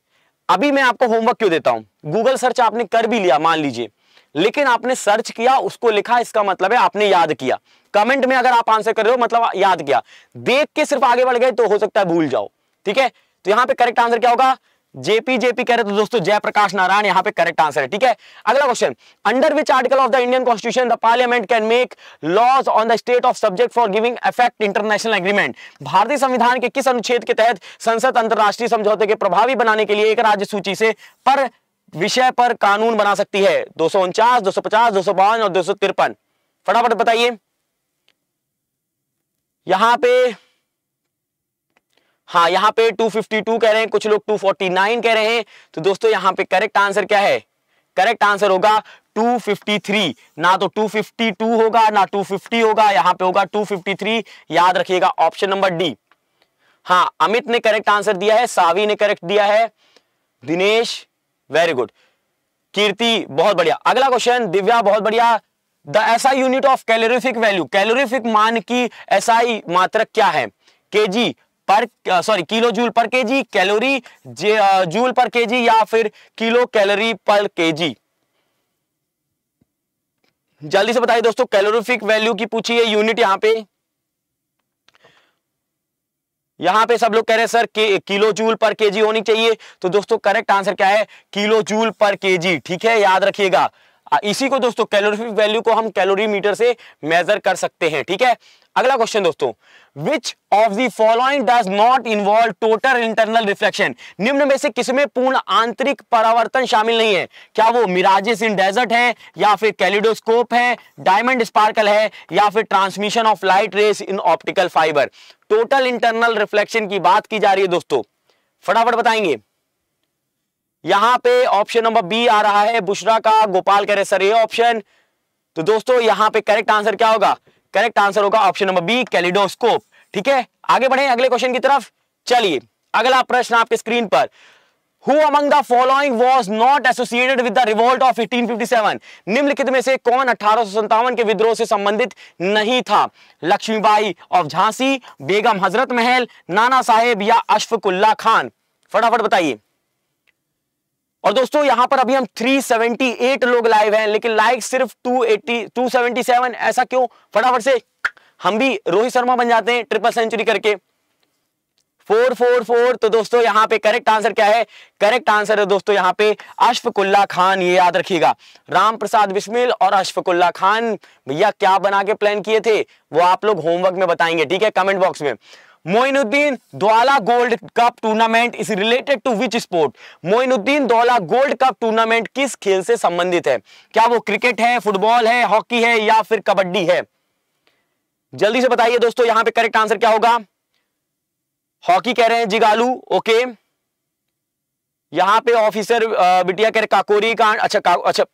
अभी मैं आपको होमवर्क क्यों देता हूँ? गूगल सर्च आपने कर भी लिया, मान लीजिए। लेकिन आपने सर्च किया, उसको लिखा, इसका मतलब है आपने याद किया। कमेंट में अगर आप आंसर कर रहे हो मतलब याद किया। देख के सिर्फ़ आगे बढ़ गए तो हो सकता है भूल जाओ। ठीक है? तो यहाँ पे करेक्ट आंसर क्या होगा? जेपी जेपी कह रहे तो दोस्तों जयप्रकाश नारायण यहाँ पे करेक्ट आंसर है, ठीक है? अगला question under which article of the Indian constitution the parliament can make laws on the state of subject for giving effect international agreement भारतीय संविधान के किस अनुच्छेद के तहत संसद अंतरराष्ट्रीय समझौते के प्रभावी बनाने के लिए एक राज्य सूची से पर विषय पर कानून बना सकती है? दो सौ उनचास और दो सौ तिरपन। फटाफट बताइए। यहाँ पे हाँ यहाँ पे 252 कह रहे हैं, कुछ लोग 249 कह रहे हैं। तो दोस्तों, यहाँ पे करेक्ट आंसर क्या है? करेक्ट आंसर होगा 253 ना तो 252 होगा, ना 250 होगा, यहाँ पे होगा 253 याद रखिएगा ऑप्शन नंबर डी हाँ अमित ने करेक्ट आंसर दिया है, सावी ने करेक्ट दिया है। दिनेश वेरी गुड कीर्ति, बहुत बढ़िया। अगला क्वेश्चन दिव्या, बहुत बढ़िया। The SI unit of calorific value calorific मान की एसआई मात्रक क्या है? केजी पर सॉरी किलो जूल पर केजी कैलोरी जूल पर केजी या फिर किलो कैलोरी पर केजी? जल्दी से बताइए दोस्तों कैलोरीफिक वैल्यू की पूछी है यूनिट यहाँ पे। यहाँ पे सब लोग कह रहे हैं सर के, किलो जूल पर केजी होनी चाहिए। तो दोस्तों करेक्ट आंसर क्या है? किलो जूल पर केजी ठीक है? याद रखिएगा। इसी को दोस्तों कैलोरीफिक वैल्यू को हम कैलोरी मीटर से मेजर कर सकते हैं ठीक है? अगला क्वेश्चन दोस्तों which of the following does not involve total internal reflection निम्न में से किसमें पूर्ण आंतरिक परावर्तन शामिल नहीं है? क्या वो मिराजेस इन डेजर्ट है, या फिर कैलिडोस्कोप है डायमंड स्पार्कल है, या फिर transmission of light rays in optical fiber total internal reflection की बात की जा रही है दोस्तों। फटाफट बताएँगे। यहाँ पे ऑप्शन नंबर बी आ रहा है, बुशरा का, गोपाल कह रहे सर, ये ऑप्शन तो दोस्तों, यहाँ पे करेक्ट आंसर क्या होगा? करेक्ट आंसर होगा ऑप्शन नंबर बी कैलिडोस्कोप ठीक है? आगे बढ़े, अगले क्वेश्चन की तरफ़। चलिए, अगला प्रश्न आपके स्क्रीन पर। Who among the following was not associated with the revolt of 1857? निम्नलिखित में से कौन अठारह के विद्रोह से संबंधित नहीं था? लक्ष्मीबाई ऑफ़ झांसी, बेगम हज़रत महल, नाना साहेब या अशफकुल्ला खान? फटाफट बताइए। और दोस्तों, यहाँ पर अभी हम 378 लोग लाइव हैं, लेकिन लाइक सिर्फ़ 280 277 ऐसा क्यों? फटाफट से हम भी रोहित शर्मा बन जाते हैं ट्रिपल सेंचुरी करके। फोर फोर फोर तो दोस्तों, यहाँ पे करेक्ट आंसर क्या है? करेक्ट आंसर है दोस्तों, यहाँ पे अशफकुल्ला खान, ये याद रखिएगा। राम प्रसाद बिस्मिल और अशफकुल्ला खान, भैया, क्या बना के प्लान किए थे? वो आप लोग होमवर्क में बताएँगे, ठीक है? कमेंट बॉक्स में। Moinuddin Dowla gold cup tournament is related to which sport Moinuddin Dowla gold cup tournament किस खेल से संबंधित है? क्या वो क्रिकेट है फुटबॉल है हॉकी है या फिर कबड्डी है? जल्दी से बताइए दोस्तों यहाँ पे करेक्ट आंसर क्या होगा? हॉकी कह रहे हैं जिगालू ओके यहाँ पे ऑफिसर बिटिया कह रहे काकोरी का अच्छा का, अच्छा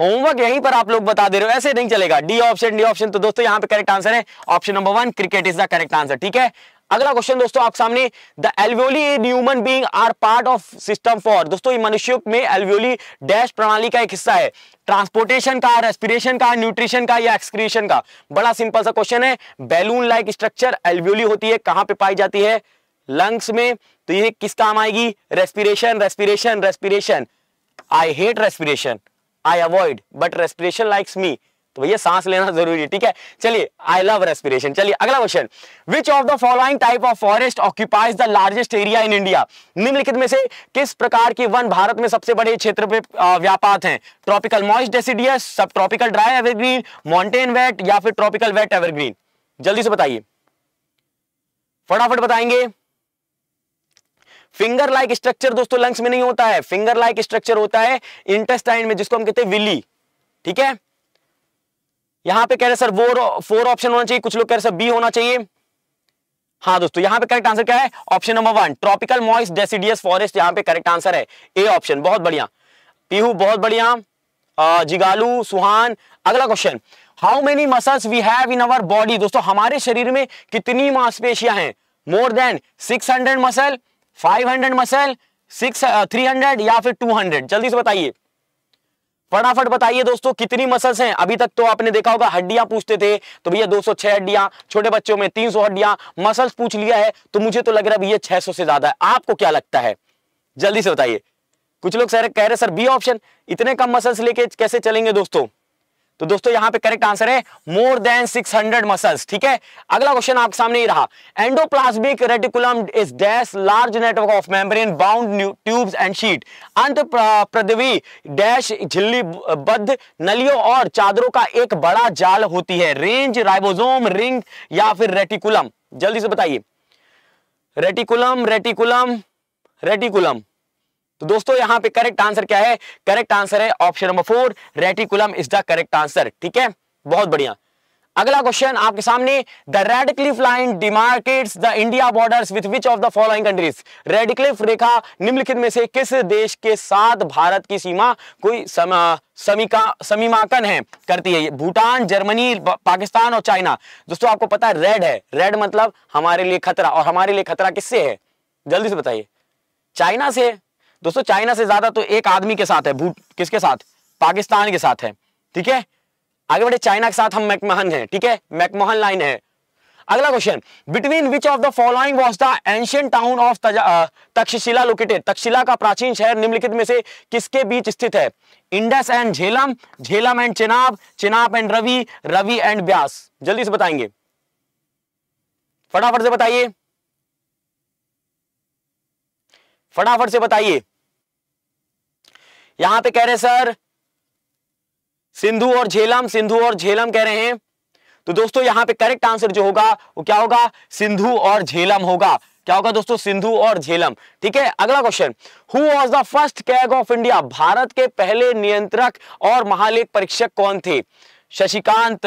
होमवर्क यहीं पर आप लोग बता दे रहे हो ऐसे नहीं चलेगा। डी ऑप्शन डी ऑप्शन तो दोस्तों यहाँ पे करेक्ट आंसर है। Option number one cricket is the correct answer ठीक है? अगला क्वेश्चन दोस्तों आप सामने the alveoli in human being are part of system for दोस्तों, ये मनुष्यों में एल्वियोली डैश प्रणाली का एक हिस्सा है। ट्रांसपोर्टेशन का रेस्पिरेशन का न्यूट्रिशन का, या एक्सक्रीशन का। बड़ा सिंपल सा क्वेश्चन है। बैलून लाइक स्ट्रक्चर एल्वियोली होती है। कहाँ पे पाई जाती है? लंग्स में। तो ये किस काम आएगी? Respiration respiration respiration I hate respiration I avoid but respiration likes me तो भैया सांस लेना ज़रूरी है, ठीक है? चलिए आई लव रेस्पिरेशन चलिए, अगला question which of the following type of forest occupies the largest area in India निम्नलिखित में से किस प्रकार के वन भारत में सबसे बड़े क्षेत्र पे व्यापात हैं? Tropical moist deciduous sub tropical dry evergreen mountain wet या फिर ट्रॉपिकल वेट एवरग्रीन जल्दी से बताइए। फटाफट बताएँगे। फिंगर लाइक स्ट्रक्चर दोस्तों लंग्स में नहीं होता है। फिंगर लाइक स्ट्रक्चर होता है इंटेस्टाइन में, जिसको हम कहते हैं विली ठीक है? यहाँ पे कह रहे सर, वो फोर ऑप्शन होना चाहिए। कुछ लोग कह रहे सर बी होना चाहिए। हाँ दोस्तों, यहाँ पे करेक्ट आंसर क्या है? Option number one tropical moist deciduous forest यहाँ पे करेक्ट आंसर है ए ऑप्शन बहुत बढ़िया। पीहू, बहुत बढ़िया। जिगालू, सुहान, अगला question how many muscles we have in our body दोस्तों, हमारे शरीर में कितनी मांसपेशियाँ हैं? More than 600 muscle 500 muscle six three hundred या फिर 200 जल्दी से बताइए। फटाफट बताइए दोस्तों, कितनी मसल्स हैं? अभी तक तो आपने देखा होगा, हड्डियाँ पूछते थे। तो भैया 206 हड्डियाँ, छोटे बच्चों में 300 हड्डियाँ मसल्स पूछ लिया है तो मुझे तो लग रहा है भैया 600 से ज़्यादा है। आपको क्या लगता है? जल्दी से बताइए। कुछ लोग सर कह रहे सर बी ऑप्शन इतने कम मसल्स लेके कैसे चलेंगे दोस्तों? तो दोस्तों, यहाँ पे करेक्ट आंसर है मोर देन 600 मसल्स ठीक है? अगला क्वेश्चन आपके सामने ही रहा। Endoplasmic reticulum is dash large network of membrane bound tubes and sheet अंत प्रदवी डैश झिल्ली बद्ध नलियों और चादरों का एक बड़ा जाल होती है। रेंज राइबोसोम रिंग या फिर रेटिकुलम जल्दी से बताइए। रेटिकुलम रेटिकुलम रेटिकुलम तो दोस्तों यहाँ पे करेक्ट आंसर क्या है? करेक्ट आंसर है option number four reticulum is the correct answer ठीक है? बहुत बढ़िया। अगला क्वेश्चन आपके सामने the Radcliffe line demarcates the India borders with which of the following countries Radcliffe रेखा निम्नलिखित में से किस देश के साथ भारत की सीमा कोई सम, समीका समीमाकन है? करती है भूटान जर्मनी पाकिस्तान और चाइना। दोस्तों आपको पता है रेड है। रेड मतलब हमारे लिए खतरा और हमारे लिए खतरा किससे है? जल्दी से बताइए। चाइना से दोस्तों, चाइना से ज़्यादा तो एक आदमी के साथ है भूट किसके साथ? पाकिस्तान के साथ है, ठीक है? आगे बढ़े, चाइना के साथ हम मैकमोहन है, ठीक है? मैकमोहन लाइन है। अगला question between which of the following was the ancient town of Takshashila located Takshashila का प्राचीन शहर निम्नलिखित में से किसके बीच स्थित है? Indus and Jhelum Jhelum and Chenab Chenab and Ravi Ravi and Beas. जल्दी से बताएँगे। फटाफट से बताइए। फटाफट से बताइए। यहाँ पे कह रहे सर, सिंधु और झेलम, सिंधु और झेलम कह रहे हैं। तो दोस्तों, यहाँ पे करेक्ट आंसर जो होगा, वो क्या होगा? सिंधु और झेलम होगा। क्या होगा दोस्तों? सिंधु और झेलम। ठीक है? अगला question who was the first CAG of India Bharat के पहले नियंत्रक और महालेख परीक्षक कौन थे? शशिकांत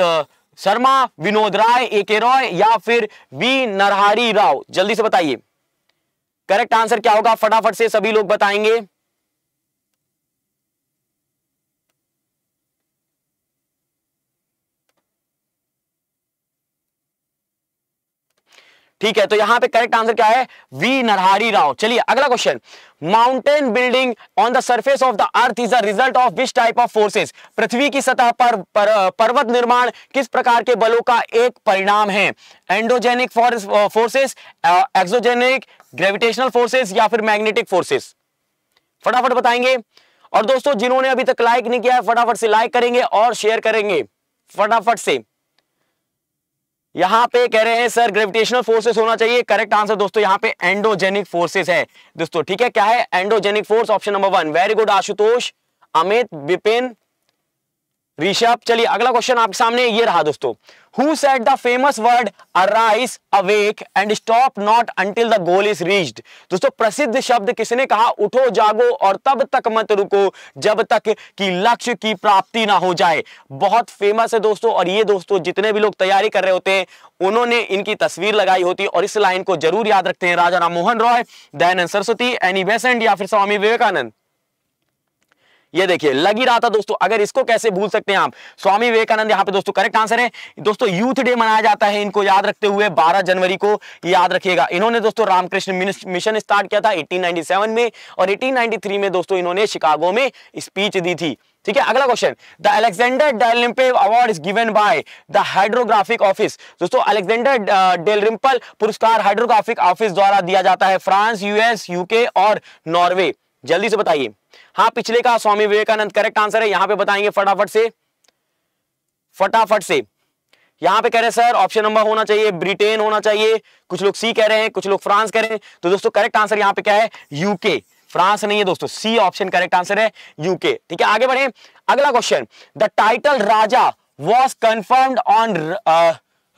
शर्मा, विनोद राय, ए के रॉय या फिर वी नरहारी राव? जल्दी से बताइए। करेक्ट आंसर क्या होगा? फटाफट से सभी लोग बताएँगे। ठीक है तो यहाँ पे करेक्ट आंसर क्या है? वी नरहारी राव। चलिए अगला question mountain building on the surface of the earth is the result of which type of forces पृथ्वी की सतह पर, पर पर्वत निर्माण किस प्रकार के बलों का एक परिणाम है? Endogenic forces exogenic gravitational forces या फिर मैग्नेटिक फोर्सेस फटाफट बताएँगे। और दोस्तों, जिन्होंने अभी तक लाइक नहीं किया है, फटाफट से लाइक करेंगे और शेयर करेंगे। फटाफट से। यहाँ पे कह रहे हैं, सर ग्रेविटेशनल फोर्सेस होना चाहिए। करेक्ट आंसर दोस्तों, यहाँ पे एंडोजेनिक फोर्सेस है। दोस्तों, ठीक है, क्या है? Endogenic force option number one very good Ashutosh, Amit, Vipin Rishabh, चलिए अगला क्वेश्चन आपके सामने ये रहा दोस्तों। Who set the famous word arise awake and stop not until the goal is reached दोस्तों, प्रसिद्ध शब्द किसने कहा, उठो, जागो और तब तक मत रुको, जब तक कि लक्ष्य की प्राप्ति ना हो जाए बहुत फ़ेमस है दोस्तों, और ये दोस्तों, जितने भी लोग तैयारी कर रहे होते हैं, उन्होंने इनकी तस्वीर लगाई होती है और इस लाइन को ज़रूर याद रखते हैं। राजा राम मोहन रॉय, दयानंद सरस्वती एनी बेसेंट या फिर स्वामी विवेकानंद। ये देखिए, लग ही रहा था दोस्तों, अगर इसको कैसे भूल सकते हैं आप? स्वामी विवेकानंद यहाँ पे दोस्तों करेक्ट आंसर है। दोस्तों यूथ डे मनाया जाता है इनको याद रखते हुए 12 जनवरी को याद रखिएगा। इन्होंने दोस्तों रामकृष्ण मिशन स्टार्ट किया था 1897 में और 1893 में दोस्तों इन्होंने शिकागो में स्पीच दी थी। ठीक है, अगला question the Alexander Dalrymple award is given by the hydrographic office दोस्तों अलेक्जेंडर डेलरिम्पल पुरस्कार हाइड्रोग्राफिक ऑफ़िस द्वारा दिया जाता है। फ्रांस यूएस यूके और नॉर्वे जल्दी से बताइए। हाँ पिछले का स्वामी विवेकानंद करेक्ट आंसर है। यहाँ पे बताएँगे फटाफट से। फटाफट से। यहाँ पे कह रहे हैं, सर ऑप्शन नंबर होना चाहिए ब्रिटेन होना चाहिए। कुछ लोग सी कह रहे हैं, कुछ लोग फ्रांस कह रहे हैं। तो दोस्तों करेक्ट आंसर यहाँ पे क्या है? यूके फ्रांस नहीं है दोस्तों सी ऑप्शन करेक्ट आंसर है यूके ठीक है, आगे बढ़े। अगला question the title raja was conferred on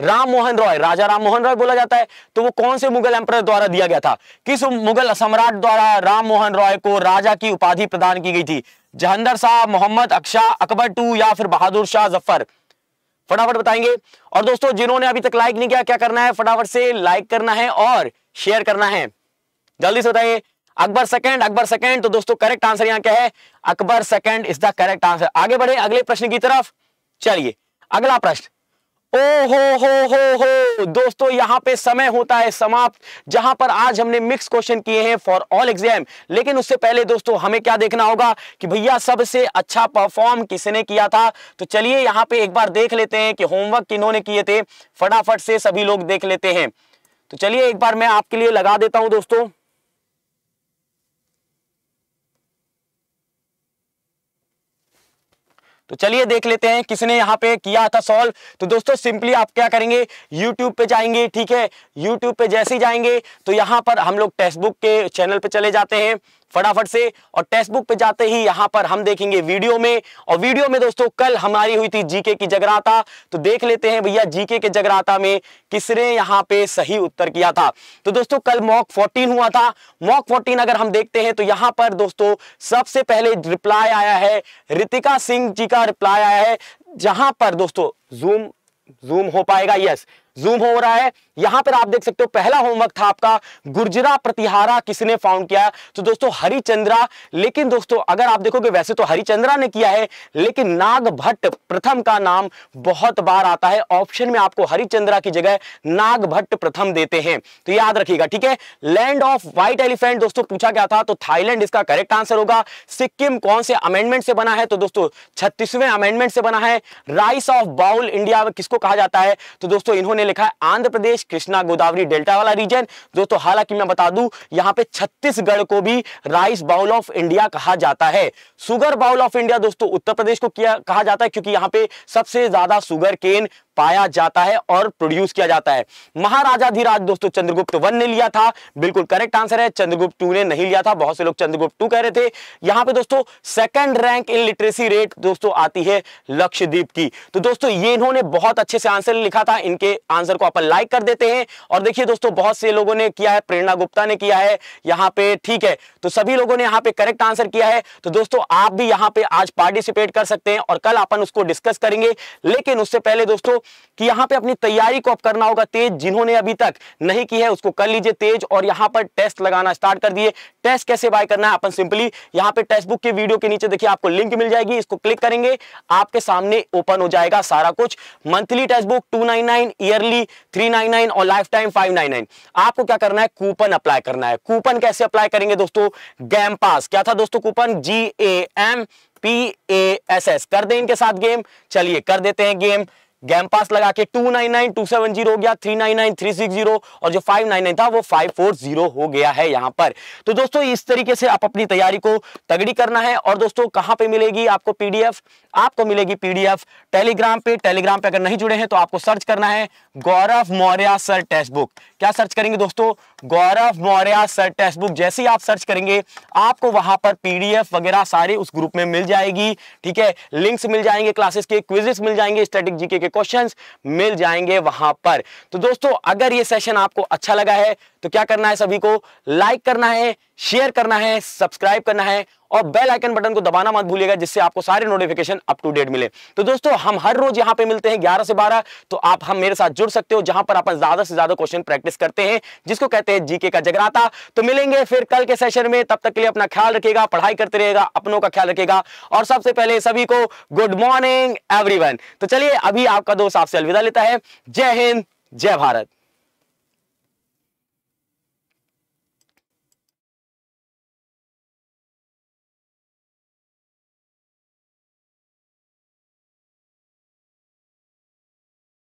Ram Mohan Roy, Raja Ram Mohan Roy बोला जाता है। तो वो कौन से मुगल एम्पर द्वारा दिया गया था? किस मुगल सम्राट द्वारा राम मोहन रॉय को राजा की उपाधि प्रदान की गई थी? जहंदर शाह, मोहम्मद अक्षा अकबर टू या फिर बहादुर शाह ज़फ़र? फटाफट बताएँगे। और दोस्तों, जिन्होंने अभी तक लाइक नहीं किया, क्या करना है? फटाफट से लाइक करना है और शेयर करना है। जल्दी से बताइए, अकबर सेकंड अकबर सेकंड तो दोस्तों करेक्ट आंसर यहाँ क्या है? Akbar second is the correct answer आगे बढ़े अगले प्रश्न की तरफ़। चलिए, अगला प्रश्न। ओ हो हो हो हो। दोस्तों, यहाँ पे समय होता है समाप्त, जहाँ पर आज हमने मिक्स क्वेश्चन किए हैं फॉर ऑल एग्ज़ाम लेकिन उससे पहले दोस्तों, हमें क्या देखना होगा कि भैया सबसे अच्छा परफॉर्म किसने किया था? तो चलिए यहाँ पे एक बार देख लेते हैं कि होमवर्क किन्होंने किए थे। फटाफट से सभी लोग देख लेते हैं। तो चलिए एक बार मैं आपके लिए लगा देता हूँ दोस्तों। तो चलिए देख लेते हैं किसने यहाँ पे किया था सॉल्व तो दोस्तों सिंपली आप क्या करेंगे? यूट्यूब पे जाएँगे, ठीक है? यूट्यूब पे जैसे ही जाएँगे तो यहाँ पर हम लोग टेक्स्ट बुक के चैनल पे चले जाते हैं। फटाफट से और टेक्स्ट बुक पे जाते ही यहाँ पर हम देखेंगे वीडियो में। और वीडियो में दोस्तों, कल हमारी हुई थी जीके की जगराता। तो देख लेते हैं भैया जीके के जगराता में किसने यहाँ पे सही उत्तर किया था। तो दोस्तों, कल मॉक 14 हुआ था। मॉक 14 अगर हम देखते हैं तो यहाँ पर दोस्तों, सबसे पहले रिप्लाई आया है, रितिका सिंह जी का रिप्लाई आया है, जहाँ पर दोस्तों, जूम जूम हो पाएगा यस जूम हो रहा है। यहाँ पर आप देख सकते हो, पहला होमवर्क था आपका, गुर्जरा प्रतिहारा किसने फाउंड किया? तो दोस्तों, हरिचंद्रा, लेकिन दोस्तों, अगर आप देखोगे, वैसे तो हरिचंद्रा ने किया है, लेकिन नाग भट्ट, प्रथम का नाम बहुत बार आता है। ऑप्शन में आपको हरिचंद्रा की जगह नाग भट्ट प्रथम देते हैं। तो याद रखिएगा, ठीक है? लैंड ऑफ़ व्हाइट एलिफेंट दोस्तों, पूछा गया था तो थाईलैंड इसका करेक्ट आंसर होगा। सिक्किम कौन से अमेंडमेंट से बना है? तो दोस्तों, छत्तीसवें अमेंडमेंट से बना है। राइस ऑफ़ बाउल इंडिया किसको कहा जाता है? तो दोस्तों, इन्होंने लिखा है, आंध्र प्रदेश, कृष्णा, गोदावरी, डेल्टा वाला रीजन। दोस्तों, हालाँकि मैं बता दू, यहाँ पे छत्तीसगढ़ को भी राइस बाउल ऑफ़ इंडिया कहा जाता है। सुगर बाउल ऑफ़ इंडिया, दोस्तों, उत्तर प्रदेश को किया, कहा जाता है, क्योंकि यहाँ पे सबसे ज़्यादा सुगर केन पाया जाता है और प्रोड्यूस किया जाता है। महाराजा धीराज दोस्तों, चंद्रगुप्त वन ने लिया था। बिल्कुल करेक्ट आंसर है, चंद्रगुप्त टू ने नहीं लिया था। बहुत से लोग चंद्रगुप्त टू कह रहे थे। यहाँ पे दोस्तों second rank in literacy rate दोस्तों आती है लक्षद्वीप की। तो दोस्तों, ये इन्होंने बहुत अच्छे से आंसर लिखा था। इनके आंसर को अपन लाइक कर देते हैं। और देखिए दोस्तों, बहुत से लोगों ने किया है, प्रेरणा गुप्ता ने किया है यहाँ पे, ठीक है। तो सभी लोगों ने यहाँ पे करेक्ट आंसर किया है। तो दोस्तों, आप भी यहाँ पे आज पार्टिसिपेट कर सकते हैं और कल अपन उसको डिस्कस करेंगे। लेकिन उससे पहले दोस्तों कि यहाँ पे अपनी तैयारी को अब करना होगा तेज, जिन्होंने अभी तक नहीं की है, उसको कर लीजिए तेज और यहाँ पर टेस्ट लगाना स्टार्ट कर दिए। टेस्ट कैसे बाय करना है? अपन सिंपली यहाँ पे टेक्स्ट बुक के वीडियो के नीचे देखिए, आपको लिंक मिल जाएगी, इसको क्लिक करेंगे, आपके सामने ओपन हो जाएगा सारा कुछ। Monthly text book two yearly three और लाइफ टाइम फाइव आपको क्या करना है? कूपन अप्लाई करना है। कूपन कैसे अप्लाई करेंगे दोस्तों? गैम पास क्या था दोस्तों coupon G A M P A S S कर दे इनके साथ गेम चलिए, कर देते हैं गेम गैम पास लगा के two nine nine two seven zero हो गया three nine nine three six zero और जो फाइव नाइन नाइन था वो फाइव फोर ज़ीरो हो गया है यहाँ पर। तो दोस्तों, इस तरीके से आप अपनी तैयारी को तगड़ी करना है और दोस्तों, कहाँ पे मिलेगी आपको पीडीएफ आपको मिलेगी पीडीएफ टेलीग्राम पे। टेलीग्राम पे अगर नहीं जुड़े हैं तो आपको सर्च करना है Gaurav Maurya sir text book. क्या सर्च करेंगे दोस्तों? Gaurav Maurya sir text book. जैसे ही आप सर्च करेंगे, आपको वहाँ पर पीडीएफ वगैरह सारे उस ग्रुप में मिल जाएगी, ठीक है? लिंक्स मिल जाएँगे क्लासेस के, क्विजेस मिल जाएँगे, स्टैटिक जीके के क्वेश्चंस मिल जाएँगे वहाँ पर। तो दोस्तों, अगर ये सेशन आपको अच्छा लगा है तो क्या करना है सभी को? लाइक करना है शेयर करना है सब्सक्राइब करना है और बेल आइकन बटन को दबाना मत भूलिएगा जिससे आपको सारे नोटिफिकेशन अप टू डेट मिले। तो दोस्तों, हम हर रोज यहाँ पे मिलते हैं 11 से 12 तो आप हम मेरे साथ जुड़ सकते हो जहाँ पर अपन ज़्यादा से ज़्यादा क्वेश्चन प्रैक्टिस करते हैं, जिसको कहते हैं जीके का जगराता। तो मिलेंगे फिर कल के सेशन में। तब तक के लिए अपना ख्याल रखिएगा, पढ़ाई करते रहेगा अपनों का ख्याल रखिएगा और सबसे पहले सभी को गुड मॉर्निंग एवरीवन तो चलिए, अभी आपका दोस्त आपसे अलविदा लेता है। जय हिंद, जय भारत।